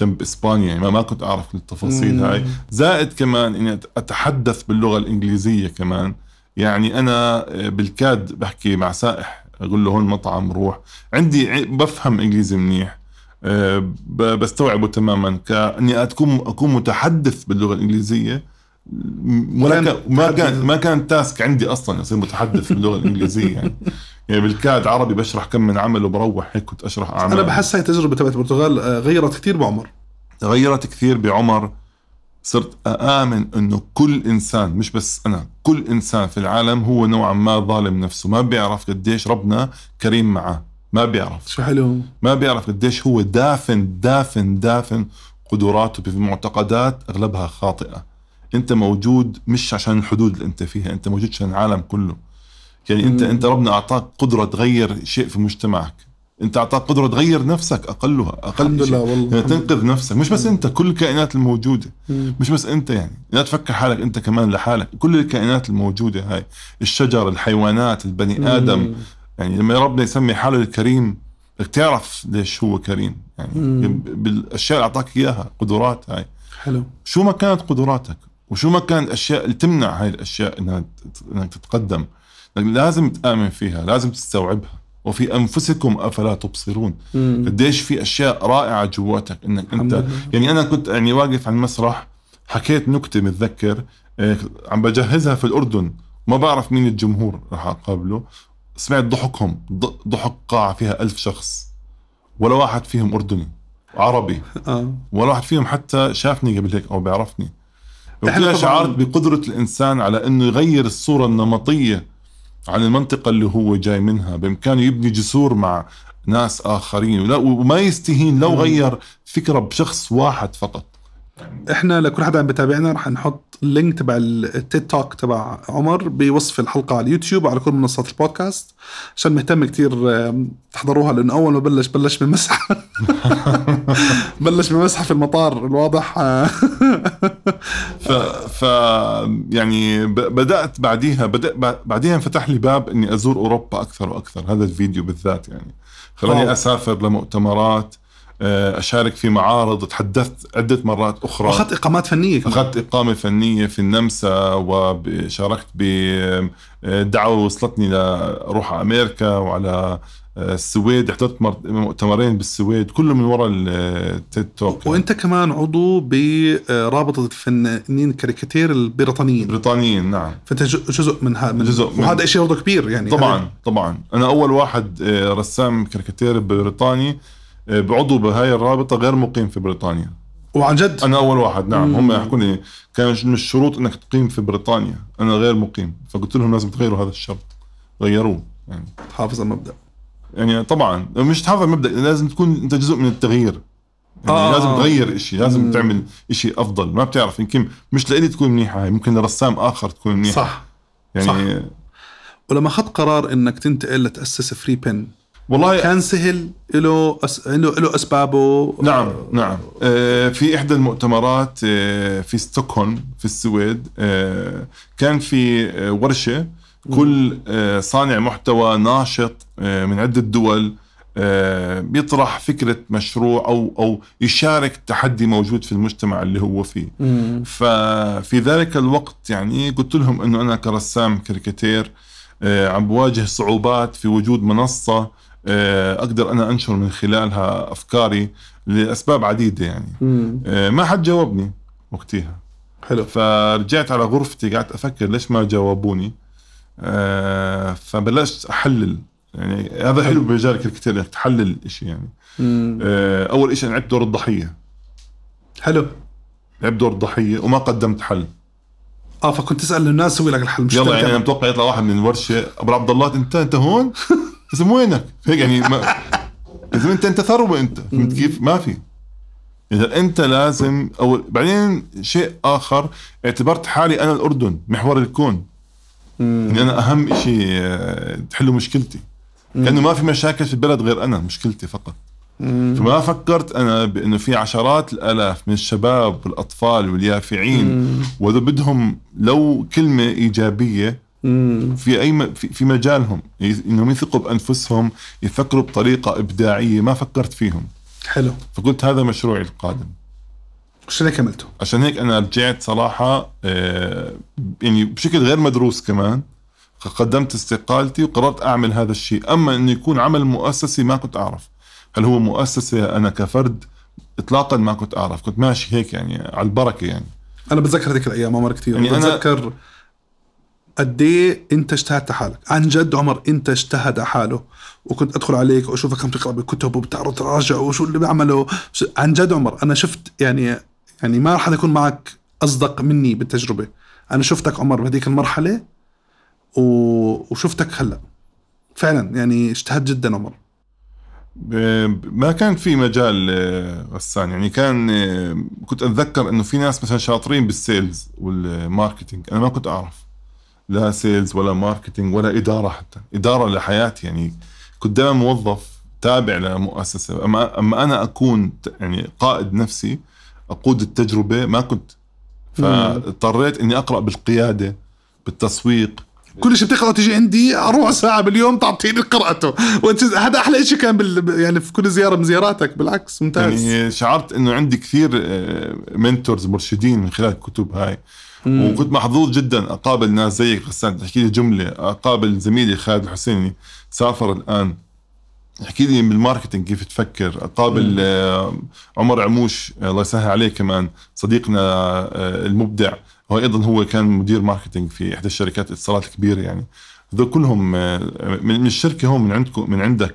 جنب إسبانيا يعني. ما, ما كنت أعرف كل التفاصيل. هاي. زائد كمان إني أت- أتحدث باللغة الإنجليزية كمان. يعني أنا بالكاد بحكي مع سائح أقول له هون مطعم روح. عندي بفهم إنجليزي منيح. بستوعبه تماما كأني اكون أكون متحدث باللغة الإنجليزية. ولا كان ما. كان ما كان تاسك عندي أصلا اصير متحدث باللغة الإنجليزية يعني. يعني بالكاد عربي بشرح كم من عمل وبروح هيك كنت أشرح أعمال. أنا بحس هاي التجربه تبعت البرتغال آه، غيرت كثير بعمر. تغيرت كثير بعمر. صرت آمن أنه كل إنسان مش بس أنا كل إنسان في العالم هو نوعا ما ظالم نفسه ما بيعرف قديش ربنا كريم معه ما بيعرف. شو حلو ما بيعرف قديش هو دافن دافن دافن قدراته بمعتقدات أغلبها خاطئة. أنت موجود مش عشان الحدود اللي أنت فيها أنت موجود عشان العالم كله. يعني أنت مم. أنت ربنا أعطاك قدرة تغير شيء في مجتمعك. أنت أعطاك قدرة تغير نفسك أقلها أقل الحمد. لله والله يعني تنقذ نفسك. مش بس أنت كل الكائنات الموجودة. مش بس أنت يعني. لا تفكر حالك أنت كمان لحالك. كل الكائنات الموجودة هاي. الشجر الحيوانات البني آدم مم. يعني لما ربنا يسمي حاله الكريم بدك تعرف ليش هو كريم يعني مم. بالأشياء اللي أعطاك إياها قدرات هاي حلو شو ما كانت قدراتك وشو ما كانت الاشياء اللي تمنع هاي الأشياء إنها إنك تتقدم لازم تآمن فيها لازم تستوعبها وفي أنفسكم أفلا تبصرون. قديش في أشياء رائعة جواتك إنك أنت. يعني أنا كنت يعني واقف على المسرح حكيت نكتة متذكر آه، عم بجهزها في الأردن ما بعرف مين الجمهور راح أقابله سمعت ضحكهم. ضحك قاعه فيها ألف شخص. ولا واحد فيهم أردني. عربي. آه. ولا واحد فيهم حتى شافني قبل هيك أو بيعرفني. وكذا طبعاً- شعرت بقدرة الإنسان على أنه يغير الصورة النمطية عن المنطقة اللي هو جاي منها. بإمكانه يبني جسور مع ناس آخرين. وما يستهين لو. غير فكرة بشخص واحد فقط. إحنا لكل حدا عم بتابعنا رح نحط ال link تبع ال TED Talk تبع عمر بوصف الحلقة على اليوتيوب وعلى كل منصات البودكاست عشان مهتم كتير آم، تحضروها لأنه أول ما بلش بلش بمسح <laughs> بلش بمسح في المطار الواضح. <laughs> ف, ف يعني ب- بدأت بعديها بدأ بعديها انفتح لي باب إني أزور أوروبا أكثر وأكثر هذا الفيديو بالذات يعني. خلاني. أسافر لمؤتمرات آه، أشارك في معارض تحدثت عدة مرات أخرى. واخذت إقامات فنية كمان. أخذت إقامة فنية في النمسا وشاركت بدعوة وصلتني لأروح على أمريكا وعلى السويد. حضرت مر- مؤتمرين بالسويد كله من وراء ال TED Talk وأنت كمان عضو برابطه الفنانين الكاريكاتير البريطانيين. بريطانيين نعم. فأنت جزء من هذا جزء من- وهذا شيء برضه كبير يعني. طبعا طبعا. أنا أول واحد آه، رسام كاريكاتير بريطاني آه، بعضو بهاي الرابطة غير مقيم في بريطانيا. وعن جد؟ أنا أول واحد نعم. مم. هم يحكوا لي كان من الشروط إنك تقيم في بريطانيا. أنا غير مقيم. فقلت لهم لازم تغيروا هذا الشرط. غيروه يعني. حافظ المبدأ. يعني طبعا. مش هذا المبدأ لازم تكون أنت جزء من التغيير. يعني آه. آه. لازم تغير شيء لازم مم. تعمل شيء أفضل. ما بتعرف يمكن مش لإلي تكون منيحة هاي ممكن لرسام آخر تكون منيحة. صح. يعني صح. ولما أخذت قرار إنك تنتقل لتأسس فري بن والله كان سهل له أس... له له أسبابه. نعم نعم. آه، في إحدى المؤتمرات آه، في ستوكهولم في السويد آه، كان في آه، ورشة كل آه، صانع محتوى ناشط آه، من عدة دول آه، بيطرح فكرة مشروع أو أو يشارك تحدي موجود في المجتمع اللي هو فيه. مم. ففي ذلك الوقت يعني قلت لهم إنه أنا كرسام كاريكاتير آه، عم بواجه صعوبات في وجود منصة آه، أقدر أنا أنشر من خلالها أفكاري لأسباب عديدة يعني. مم. آه، ما حد جاوبني وقتها. حلو. فرجعت على غرفتي قعدت أفكر ليش ما جاوبوني؟ آه، فبلشت أحلل. يعني هذا حلو بمجال الكاريكاتير إنك تحلل الشيء يعني. مم. آه، أول شيء أنا لعبت دور الضحية. حلو. لعبت دور الضحية وما قدمت حل. آه فكنت تسأل الناس سوي لك الحل مش يلا. يعني أنا متوقع يطلع واحد من الورشه أبو عبد الله انت أنت هون؟ <laughs> لازم وينك هيك يعني ما لازم انت انت ثروه انت. فهمت كيف؟ ما في. إذا انت لازم أو بعدين شيء آخر اعتبرت حالي أنا الأردن محور الكون. يعني أنا أهم شيء آه، تحلوا مشكلتي. لأنه ما في مشاكل في البلد غير أنا مشكلتي فقط. فما فكرت أنا بأنه في عشرات الآلاف من الشباب والأطفال واليافعين وإذا بدهم لو كلمة إيجابية في أي م... في, في مجالهم. إنهم يثقوا بأنفسهم يفكروا بطريقة إبداعية ما فكرت فيهم. حلو. فقلت هذا مشروعي القادم. عشان هيك عملته. عشان هيك أنا رجعت صراحة آه، يعني بشكل غير مدروس كمان قدمت استقالتي وقررت أعمل هذا الشيء. أما إنه يكون عمل مؤسسي ما كنت أعرف. هل هو مؤسسة أنا كفرد؟ اطلاقا ما كنت أعرف. كنت ماشي هيك يعني على البركة يعني. أنا بتذكر هذيك الأيام عمر كثير يعني يعني أنا- بتذكر قد إيه أنت اجتهدت حالك؟ عن جد عمر أنت اجتهد حاله. وكنت أدخل عليك وأشوفك عم تقرأ بالكتب وبتعرض تراجع وشو اللي بيعمله عن جد عمر أنا شفت يعني يعني ما راح يكون معك أصدق مني بالتجربة. أنا شفتك عمر بهذيك المرحلة و... وشفتك هلأ. فعلا يعني اجتهد جدا عمر. ما كان في مجال آه، غسان يعني كان آه، كنت أتذكر إنه في ناس مثلا شاطرين بال sales وال marketing. أنا ما كنت أعرف. لا sales ولا marketing ولا إدارة حتى. إدارة لحياتي يعني كنت دائما موظف تابع لمؤسسة. اما أما أنا أكون يعني قائد نفسي أقود التجربة ما كنت. فاضطريت إني أقرأ بالقيادة بالتسويق. كل شيء بتقرا تيجي عندي ربع ساعة باليوم تعطيني قراءته. هذا أحلى شيء كان بال... يعني في كل زيارة من زياراتك. بالعكس ممتاز. يعني شعرت إنه عندي كثير mentors مرشدين من خلال الكتب هاي. وكنت محظوظ جدا أقابل ناس زيك غسان تحكي لي جملة. أقابل زميلي خالد الحسيني سافر الآن. يحكي لي بال marketing كيف تفكر. أقابل آه، عمر عموش آه، الله يسهل عليه كمان صديقنا آه، المبدع. هو أيضا هو كان مدير marketing في إحدى الشركات الاتصالات الكبيرة يعني. هذول كلهم من الشركة هون من عندكم من عندك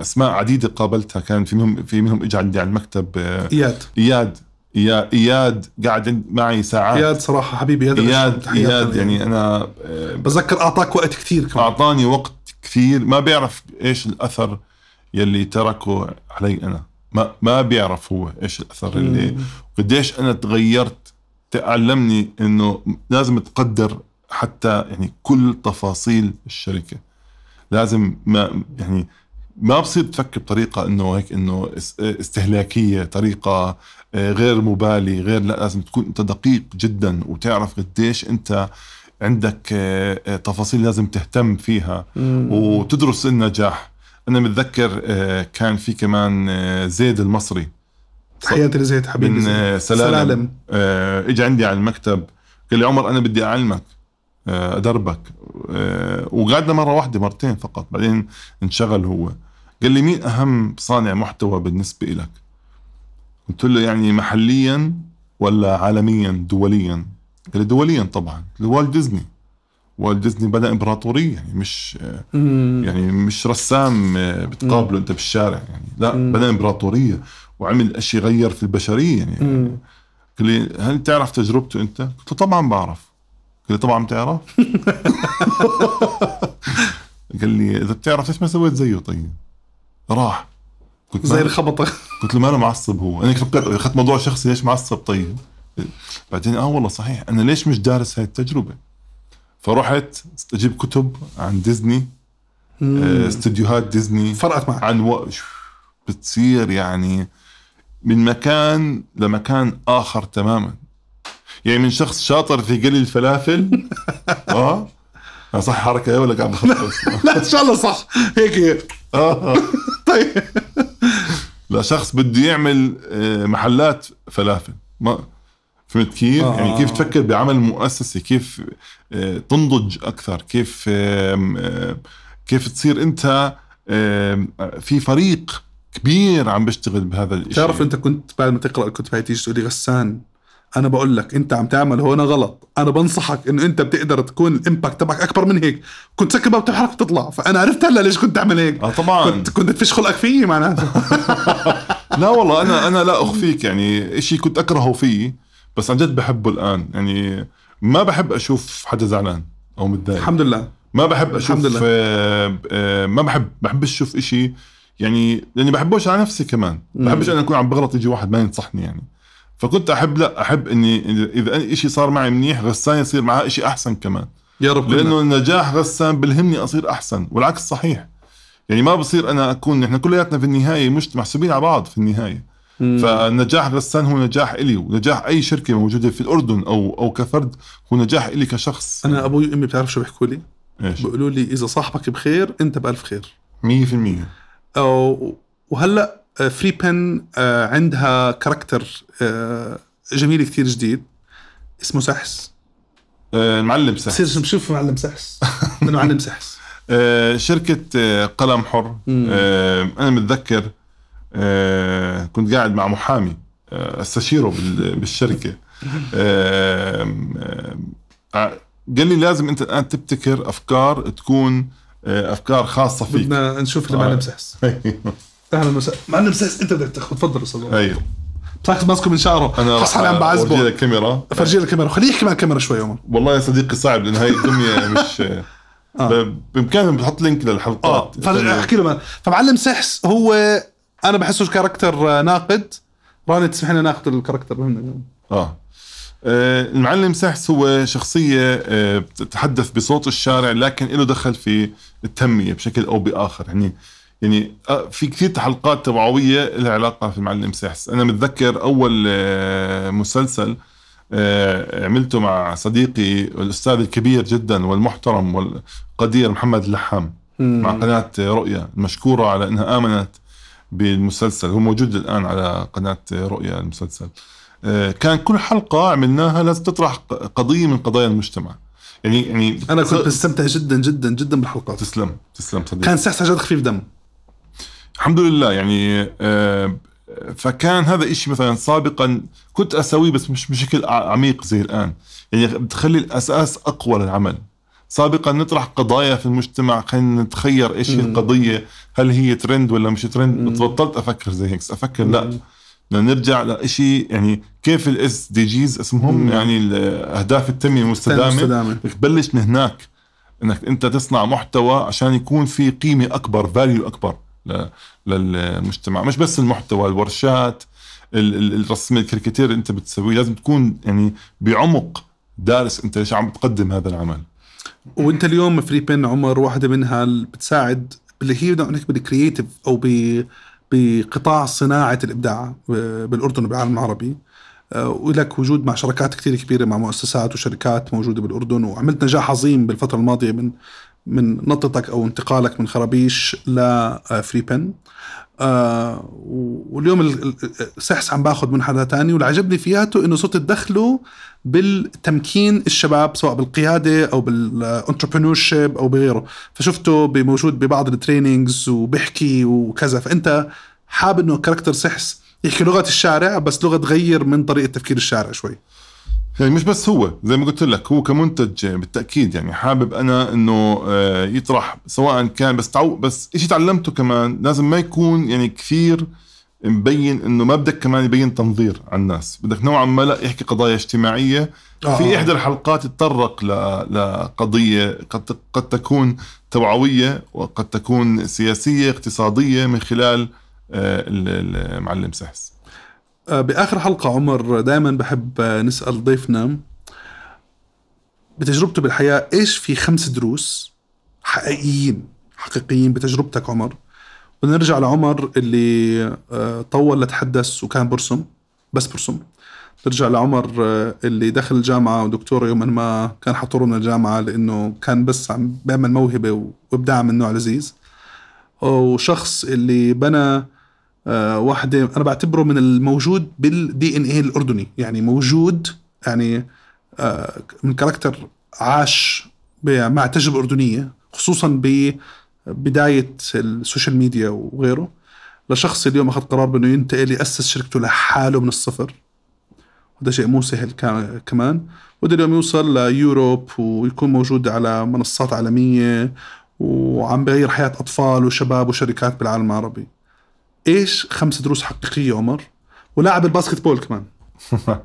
أسماء عديدة قابلتها. كان في منهم في منهم اجى عندي على المكتب إياد. إياد. إياد قاعد معي ساعات. إياد صراحة حبيبي هذا اياد إياد يعني أنا آه، بتذكر أعطاك وقت كثير كمان. أعطاني وقت كثير. ما بيعرف إيش الأثر يلي تركه علي أنا. ما ما بيعرف هو إيش الأثر اللي قديش أنا تغيرت. تعلمني إنه لازم تقدر حتى يعني كل تفاصيل الشركة. لازم ما يعني ما بصير تفكر بطريقة إنه هيك إنه اس- إستهلاكية طريقة غير مبالي غير لا لازم تكون أنت دقيق جدا وتعرف قديش أنت عندك آه، آه، تفاصيل لازم تهتم فيها وتدرس النجاح. أنا متذكر آه، كان في كمان آه، زيد المصري. تحياتي لزيد حبيبي من زيد. آه، سلالم, سلالم. آه، اجى عندي على المكتب قال لي عمر أنا بدي أعلمك آه، أدربك. آه، وقعدنا مرة واحدة مرتين فقط بعدين انشغل هو. قال لي مين أهم صانع محتوى بالنسبة لك قلت له يعني محليا ولا عالميا دوليا قال لي دوليا طبعا والت ديزني والت ديزني بدأ إمبراطورية يعني مش. يعني مش رسام آه، بتقابله أنت بالشارع يعني لا بنى إمبراطورية وعمل أشي غير في البشرية يعني مم. قال لي هل تعرف تجربته أنت؟ قلت له طبعا بعرف قال لي طبعا بتعرف؟ <laughs> قال لي إذا بتعرف ليش ما سويت زيه طيب؟ راح قلت زي الخبطة. قلت له ما أنا معصب هو؟ أنا فكرت أخذت موضوع شخصي ليش معصب؟ طيب. بعدين آه والله صحيح أنا ليش مش دارس هاي التجربة؟ فرحت أجيب كتب عن ديزني آه، استديوهات ديزني. فرقت معك. عن و... بتصير يعني من مكان لمكان آخر تماما. يعني من شخص شاطر في قلي الفلافل. <laughs> آه؟ آه، صح حركة ولا قاعد بخطط؟ <laughs> لا إن شاء الله صح. هيك. آه. <laughs> طيب. لشخص بده يعمل آه، محلات فلافل. ما فهمت كيف؟ آه. يعني كيف تفكر بعمل مؤسسي كيف آه، تنضج أكثر؟ كيف آه، كيف تصير أنت في فريق كبير عم بيشتغل بهذا الشيء تعرف أنت كنت بعد ما تقرأ الكتب هاي تيجي تقول لي غسان. أنا بقول لك أنت عم تعمل هون غلط. أنا بنصحك إنه أنت بتقدر تكون الإمباكت تبعك أكبر من هيك. كنت سكر باب تفتح وتطلع فأنا عرفت هلأ ليش كنت تعمل هيك. آه طبعا. كنت كنت تفش خلقك فيي معناته. <laughs> لا والله أنا أنا لا اخفيك يعني. شيء كنت أكرهه فيه بس عن جد بحبه الآن. يعني ما بحب أشوف حدا زعلان أو متضايق. الحمد لله. ما بحب أشوف الحمد لله. آه آه ما بحب بحبش أشوف إشي يعني لاني بحبوش على نفسي كمان. بحبش أنا أكون عم بغلط يجي واحد ما ينصحني يعني. فكنت أحب لا أحب إني إذا أي إشي صار معي منيح غسان يصير معاه إشي أحسن كمان. يا رب. لأنه النجاح غسان بلهمني أصير أحسن والعكس صحيح. يعني ما بصير أنا أكون نحن كلياتنا في النهاية مش محسوبين على بعض في النهاية. مم. فالنجاح غسان هو نجاح إلي ونجاح أي شركة موجودة في الأردن أو أو كفرد هو نجاح إلي كشخص. أنا أبوي وأمي بتعرف شو بيحكوا لي؟ إيش؟ 100% بيقولوا لي إذا صاحبك بخير أنت بألف خير. 100% أو وهلأ Free Pen عندها character آه، جميل كتير جديد. اسمه سحس. آه، المعلم سهل بصير بشوف معلم سحس. <laughs> من معلم سحس. آه، شركة آه، قلم حر. آه، أنا متذكر آه، كنت قاعد مع محامي آه، أستشيره بال- بالشركة. آه، آه، قال لي لازم أنت الآن تبتكر أفكار تكون آه، أفكار خاصة فيك. بدنا نشوف المعلم سحس. <laughs> أهلا وسهلا. معلم سحس أنت بدك تاخذ تفضل أستاذ. أيوه. بتاخذ ماسكه من شعره. أنا حس حالي عم بعذبه لك كاميرا فرجي الكاميرا خليه يحكي مع الكاميرا شوي عمر والله يا صديقي صعب لأن هاي الدمية <laughs> مش آه. ب- بإمكاننا بحط لينك آه. للحلقات فاحكي له فمعلم سحس هو أنا بحسه character آه، ناقد. راح تسمح لنا ناخذ ال character مهمنا آه. آه المعلم سحس هو شخصية آه بتتحدث بصوت الشارع لكن له دخل في التنمية بشكل أو بآخر. يعني يعني آه في كثير حلقات توعوية لها علاقة في المعلم سحس. أنا متذكر أول آه مسلسل آه عملته مع صديقي الأستاذ الكبير جدا والمحترم والقدير محمد اللحام مع قناة رؤيا المشكورة على أنها آمنت بالمسلسل. هو موجود الآن على قناة رؤيا المسلسل. كان كل حلقة عملناها لازم تطرح ق- قضية من قضايا المجتمع. يعني يعني أنا كنت بستمتع جدا جدا جدا بالحلقات. تسلم تسلم صديقي. كان سحس جد خفيف دم. الحمد لله يعني آه، فكان هذا إشي مثلا سابقا كنت أسويه بس مش بشكل عميق زي الآن. يعني بتخلي الأساس أقوى للعمل. سابقا نطرح قضايا في المجتمع خلينا نتخير إيش هي. القضية هل هي ترند ولا مش ترند. بطلت أفكر زي هيك أفكر لا. نرجع لشيء يعني كيف ال SDGs اسمهم؟ مم. يعني أهداف التنمية المستدامة. مستدامة بدك تبلش من هناك إنك أنت تصنع محتوى عشان يكون في قيمة أكبر value أكبر. للمجتمع. مش بس المحتوى الورشات ال- ال- الرسم الكاريكاتير اللي انت بتسويه لازم تكون يعني بعمق دارس انت ليش عم بتقدم هذا العمل. وانت اليوم Free Pen عمر واحدة منها بتساعد اللي هي نحكي بال creative أو بقطاع صناعة الإبداع بالأردن وبالعالم العربي. آه، ولك وجود مع شركات كثير كبيرة مع مؤسسات وشركات موجودة بالأردن وعملت نجاح عظيم بالفترة الماضية من من نطتك أو انتقالك من خرابيش ل Free Pen آه واليوم ال- ال- سحس عم باخذ من حدا تاني واللي عجبني فياته إنه صرت تدخله بالتمكين الشباب سواء بالقيادة أو بالانتربرنور أو بغيره. فشفته موجود ببعض التريننجز وبيحكي وكذا. فأنت حابب إنه كاركتر سحس يحكي لغة الشارع بس لغة تغير من طريقة تفكير الشارع شوي. يعني مش بس هو زي ما قلت لك هو كمنتج بالتأكيد يعني حابب أنا إنه آه، يطرح سواء كان بس تعو بس شيء تعلمته كمان لازم ما يكون يعني كثير مبين إنه ما بدك كمان يبين تنظير على الناس. بدك نوعا ما لا يحكي قضايا اجتماعية. آه. في إحدى الحلقات تطرق لقضية قد قد تكون توعوية وقد تكون سياسية اقتصادية من خلال آه، ال- المعلم سحس بآخر حلقة عمر دائما بحب آه، نسأل ضيفنا بتجربته بالحياة إيش في خمس دروس حقيقيين حقيقيين بتجربتك عمر؟ ونرجع لعمر اللي آه، طول لتحدث وكان برسم بس برسم. نرجع لعمر آه، اللي دخل الجامعة ودكتور يوما ما كان من الجامعة لأنه كان بس عم بيعمل موهبة وإبداع من نوع لذيذ. وشخص اللي بنى آه، واحدة أنا بعتبره من الموجود بالدي إن إيه الأردني. يعني موجود يعني آه، من كاركتر عاش مع تجربة أردنية خصوصا ببداية ال social media وغيره. لشخص اليوم أخذ قرار بأنه ينتقل يأسس شركته لحاله من الصفر. وده شيء مو سهل كمان. وده اليوم يوصل ل Europe ويكون موجود على منصات عالمية وعم بغير حياة أطفال وشباب وشركات بالعالم العربي. إيش خمس دروس حقيقية عمر؟ ولاعب ال basketball كمان. <laughs>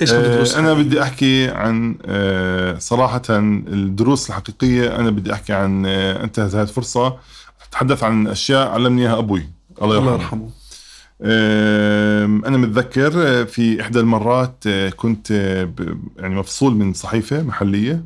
إيش كانت آه، دروسك؟ أنا بدي أحكي عن آه، صراحة الدروس الحقيقية. أنا بدي أحكي عن آه، انتهز هذه الفرصه أتحدث عن أشياء علمني اياها أبوي. الله الله يرحمه. يرحمه. آم، أنا متذكر في إحدى المرات كنت يعني مفصول من صحيفة محلية.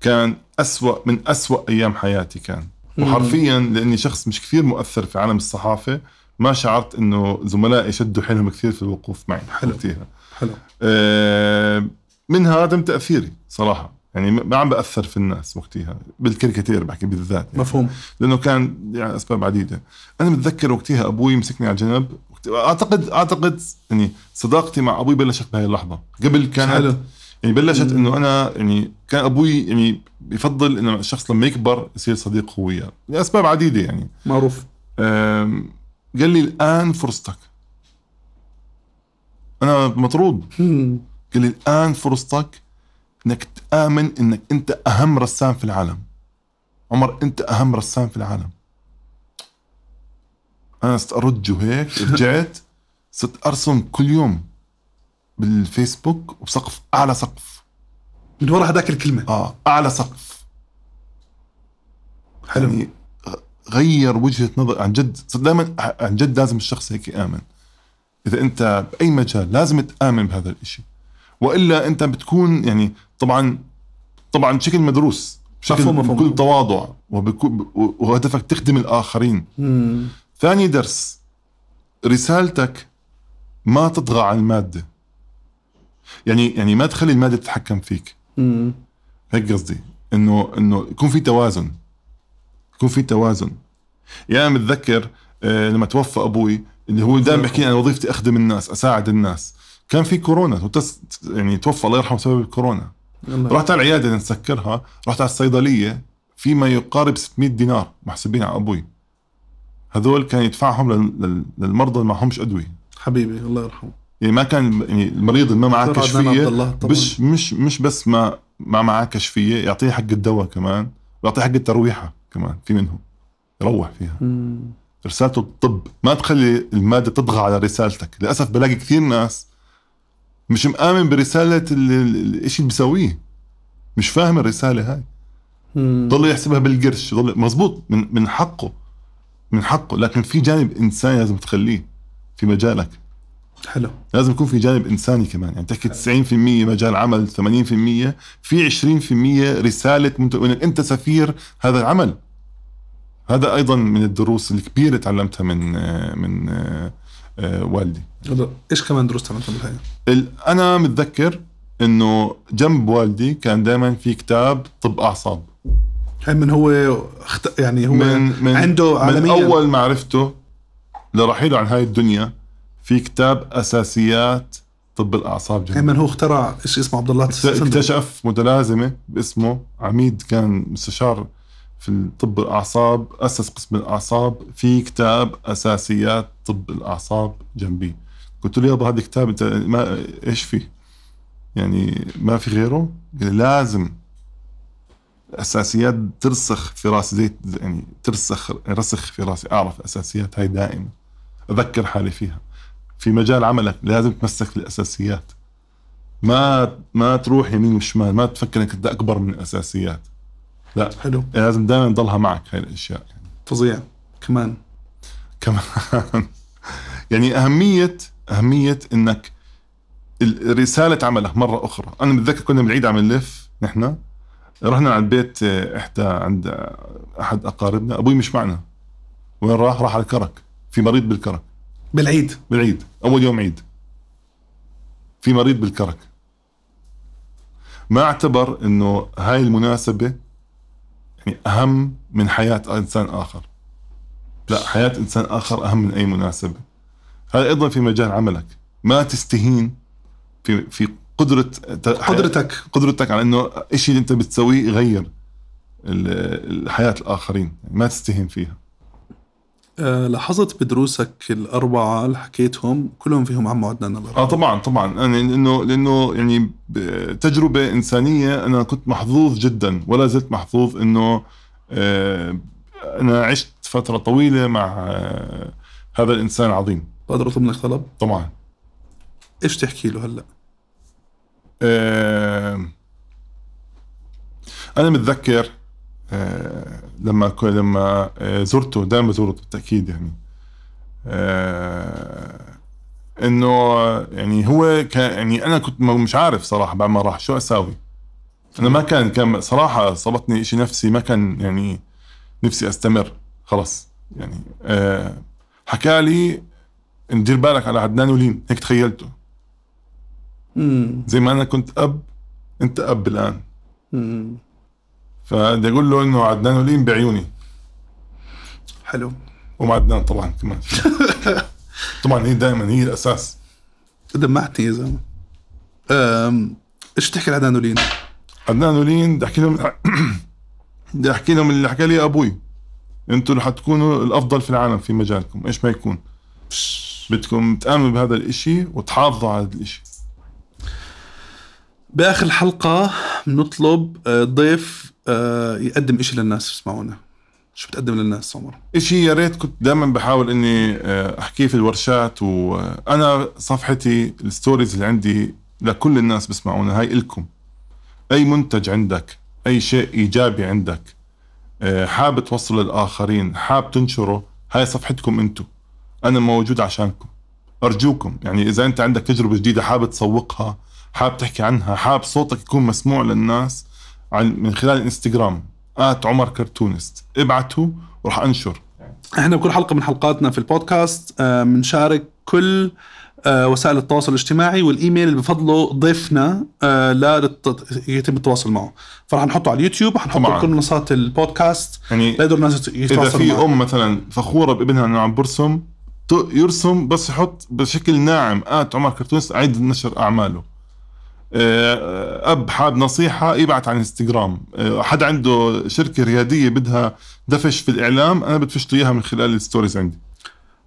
كان أسوأ من أسوأ أيام حياتي كان. وحرفيا لأني شخص مش كثير مؤثر في عالم الصحافة ما شعرت إنه زملائي شدوا حيلهم كثير في الوقوف معي. حلو. وقتها حلو. آه، من هذا تم تأثيري صراحة. يعني ما عم بأثر في الناس وقتها. بالكاريكاتير بحكي بالذات يعني. مفهوم. لأنه كان يعني أسباب عديدة. أنا متذكر وقتها أبوي مسكني على جنب اعتقد أعتقد يعني صداقتي مع أبوي بلشت بهي اللحظة. قبل كانت حلو. يعني بلشت إنه أنا يعني كان أبوي يعني بيفضل إنه الشخص لما يكبر يصير صديق هو وياه لأسباب عديدة يعني. معروف. قال لي الآن فرصتك. أنا مطرود. قال لي الآن فرصتك إنك تآمن إنك أنت أهم رسام في العالم. عمر أنت أهم رسام في العالم. أنا صرت ارج وهيك رجعت <laughs> صرت أرسم كل يوم. بالفيسبوك وبسقف أعلى سقف. من وراء هذاك الكلمة. آه أعلى سقف. حلو. يعني غير وجهة نظر عن جد دائما عن جد لازم الشخص هيك يآمن. إذا أنت بأي مجال لازم تآمن بهذا الإشي. وإلا أنت بتكون يعني طبعا طبعا بشكل مدروس بشكل مفهوم، مفهوم. بكل تواضع وهدفك تخدم الآخرين. مم. ثاني درس رسالتك ما تطغى على المادة. يعني يعني ما تخلي المادة تتحكم فيك. مم. هيك قصدي. إنه إنه يكون في توازن. يكون في توازن. يعني أنا متذكر آه، لما توفى أبوي اللي هو دائما بحكي أنا وظيفتي أخدم الناس أساعد الناس. كان في كورونا وتس يعني توفى الله يرحمه بسبب الكورونا. الله. رحت على العيادة نسكرها رحت على الصيدلية في ما يقارب 600 دينار محسوبين على أبوي. هذول كان يدفعهم لل- لل- للمرضى اللي معهمش أدوية. حبيبي الله يرحمه. يعني ما كان يعني المريض ما معاه كشفية. مش مش مش بس ما ما معاه كشفية يعطيه حق الدواء كمان ويعطيه حق الترويحة كمان في منهم. يروح فيها. مم. رسالته الطب ما تخلي المادة تطغى على رسالتك. للأسف بلاقي كثير ناس مش مآمن ال- الشيء اللي بيسويه. مش فاهم الرسالة هاي. ضل يحسبها بالقرش. ضل مزبوط من من حقه. من حقه. لكن في جانب إنساني لازم تخليه في مجالك. حلو لازم يكون في جانب إنساني كمان يعني تحكي 90% مجال عمل 80% في 20% رسالة. انك أنت سفير هذا العمل هذا أيضا من الدروس الكبيره تعلمتها من من آه، والدي إيش كمان دروس تعلمتها بالحياة؟ ال- أنا متذكر إنه جنب والدي كان دائما في كتاب طب أعصاب من هو. يعني هو من من عنده من عالميا أول ما عرفته لرحيله عن هاي الدنيا في كتاب أساسيات طب الأعصاب جنبي من هو اخترع إيش اسمه عبد الله. اكتشف متلازمة باسمه عميد كان مستشار في طب الأعصاب أسس قسم الأعصاب في كتاب أساسيات طب الأعصاب جنبي قلت له يابا هذا الكتاب أنت ما إيش فيه؟ يعني ما في غيره؟ قال لازم الاساسيات ترسخ في راسي زي يعني ترسخ رسخ في راسي أعرف الاساسيات هاي دائما أذكر حالي فيها في مجال عملك لازم تمسك بالاساسيات ما ما تروح يمين وشمال ما تفكر إنك أنت أكبر من الأساسيات. لا حلو. لازم دائما تضلها معك هاي الأشياء يعني. فظيع. كمان. كمان. <laughs> يعني أهمية أهمية إنك ال- رسالة عملك مرة أخرى. أنا متذكر كنا بالعيد عم نلف نحن. رحنا على البيت آه، إحدى عند أحد أقاربنا. أبوي مش معنا. وين راح؟ راح على الكرك في مريض بالكرك. بالعيد. بالعيد. أول يوم عيد. في مريض بالكرك. ما أعتبر إنه هاي المناسبة يعني أهم من حياة إنسان آخر. لا حياة إنسان آخر أهم من أي مناسبة. هذا أيضا في مجال عملك. ما تستهين في في قدرة قدرتك. قدرتك على إنه الشيء اللي أنت بتسويه يغير ال- حياه الآخرين. ما تستهين فيها. لاحظت بدروسك الأربعة اللي حكيتهم كلهم فيهم عم عدنان آه يرحمه. طبعا طبعا أنا لأنه لأنه يعني ب- تجربة إنسانية أنا كنت محظوظ جدا ولا زلت محظوظ إنه آه، أنا عشت فترة طويلة مع آه، هذا الإنسان العظيم بقدر أطلب منك طلب طبعا إيش تحكي له هلأ؟ آه، أنا متذكر آه، لما لما آه، زرته دائما بزوره بالتأكيد يعني. آه، إنه يعني هو كان يعني أنا كنت مش عارف صراحة بعد ما راح شو أساوي. أنا ما كان كان صراحة صابتني شيء نفسي ما كان يعني نفسي أستمر خلص يعني. آه، حكى لي ندير بالك على عدنان ولين هيك تخيلته. زي ما أنا كنت أب أنت أب الآن. مم. فبدي أقول له إنه عدنان ولين بعيوني حلو. ومع عدنان طبعا كمان. <laughs> طبعا هي دائما هي الأساس. دمعتني يا زلمة. إيش تحكي لعدنان ولين؟ عدنان ولين بدي أحكي لهم <coughs> بدي أحكي لهم اللي حكى لي أبوي. أنتم رح تكونوا الأفضل في العالم في مجالكم. إيش ما يكون. بدكم تآمنوا بهذا الإشي وتحافظوا على هذا الإشي. بآخر الحلقة بنطلب آه، ضيف يقدم إشي للناس يسمعونا شو بتقدم للناس عمر؟ إشي يا ريت كنت دائما بحاول إني آه، أحكيه في الورشات وأنا صفحتي ال stories اللي عندي لكل الناس بسمعونا هاي إلكم. أي منتج عندك أي شيء إيجابي عندك آه، حاب توصله للآخرين حاب تنشره هاي صفحتكم أنتم أنا موجود عشانكم. أرجوكم يعني إذا أنت عندك تجربة جديدة حابب تسوقها حاب تحكي عنها حاب صوتك يكون مسموع للناس من خلال الانستغرام آت عمر كرتونست. ابعتوا وراح أنشر. إحنا بكل حلقة من حلقاتنا في البودكاست آه، بنشارك كل آه، وسائل التواصل الاجتماعي والإيميل اللي بفضله ضيفنا آه، لا يتم التواصل معه. فرح نحطه على اليوتيوب وحنحطه طبعاً. بكل منصات البودكاست. يعني لا يقدروا الناس إذا يتواصلوا في معه. أم مثلا فخورة بابنها إنه عم برسم يرسم بس يحط بشكل ناعم at عمر cartoonist عيد نشر أعماله. آه، أب حاب نصيحة يبعت على الانستغرام آه، حدا عنده شركة ريادية بدها دفش في الإعلام أنا بدفش إياها من خلال ال stories عندي.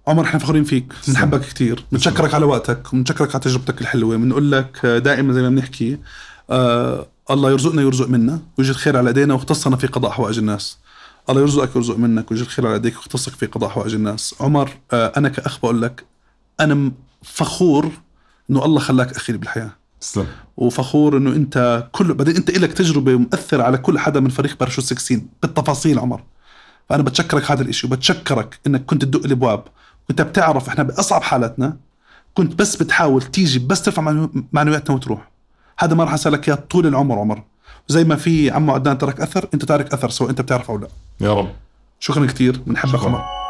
عمر إحنا فخورين فيك. بنحبك كثير بنشكرك على وقتك وبنشكرك على تجربتك الحلوة. بنقول لك آه، دائما زي ما بنحكي آه الله يرزقنا يرزق منا ويجي الخير على إيدينا واختصنا في قضاء حوائج الناس. الله يرزقك ويرزق منك ويجي الخير على إيديك ويختصك في قضاء حوائج الناس. عمر آه أنا كأخ بقول لك أنا فخور إنه الله خلاك أخي بالحياة. تسلم. وفخور إنه أنت كل بعدين أنت لك تجربة مؤثرة على كل حدا من فريق باراشوت 16 بالتفاصيل عمر. فأنا بتشكرك هذا الإشي وبتشكرك إنك كنت تدق الأبواب. كنت بتعرف إحنا بأصعب حالاتنا كنت بس بتحاول تيجي بس ترفع معنو- معنوياتنا وتروح. هذا ما راح أسألك إياه طول العمر عمر. زي ما في عمو عدنان ترك أثر أنت تارك أثر سواء أنت بتعرف أو لا. يا رب. شكرا كثير بنحبك. عمر.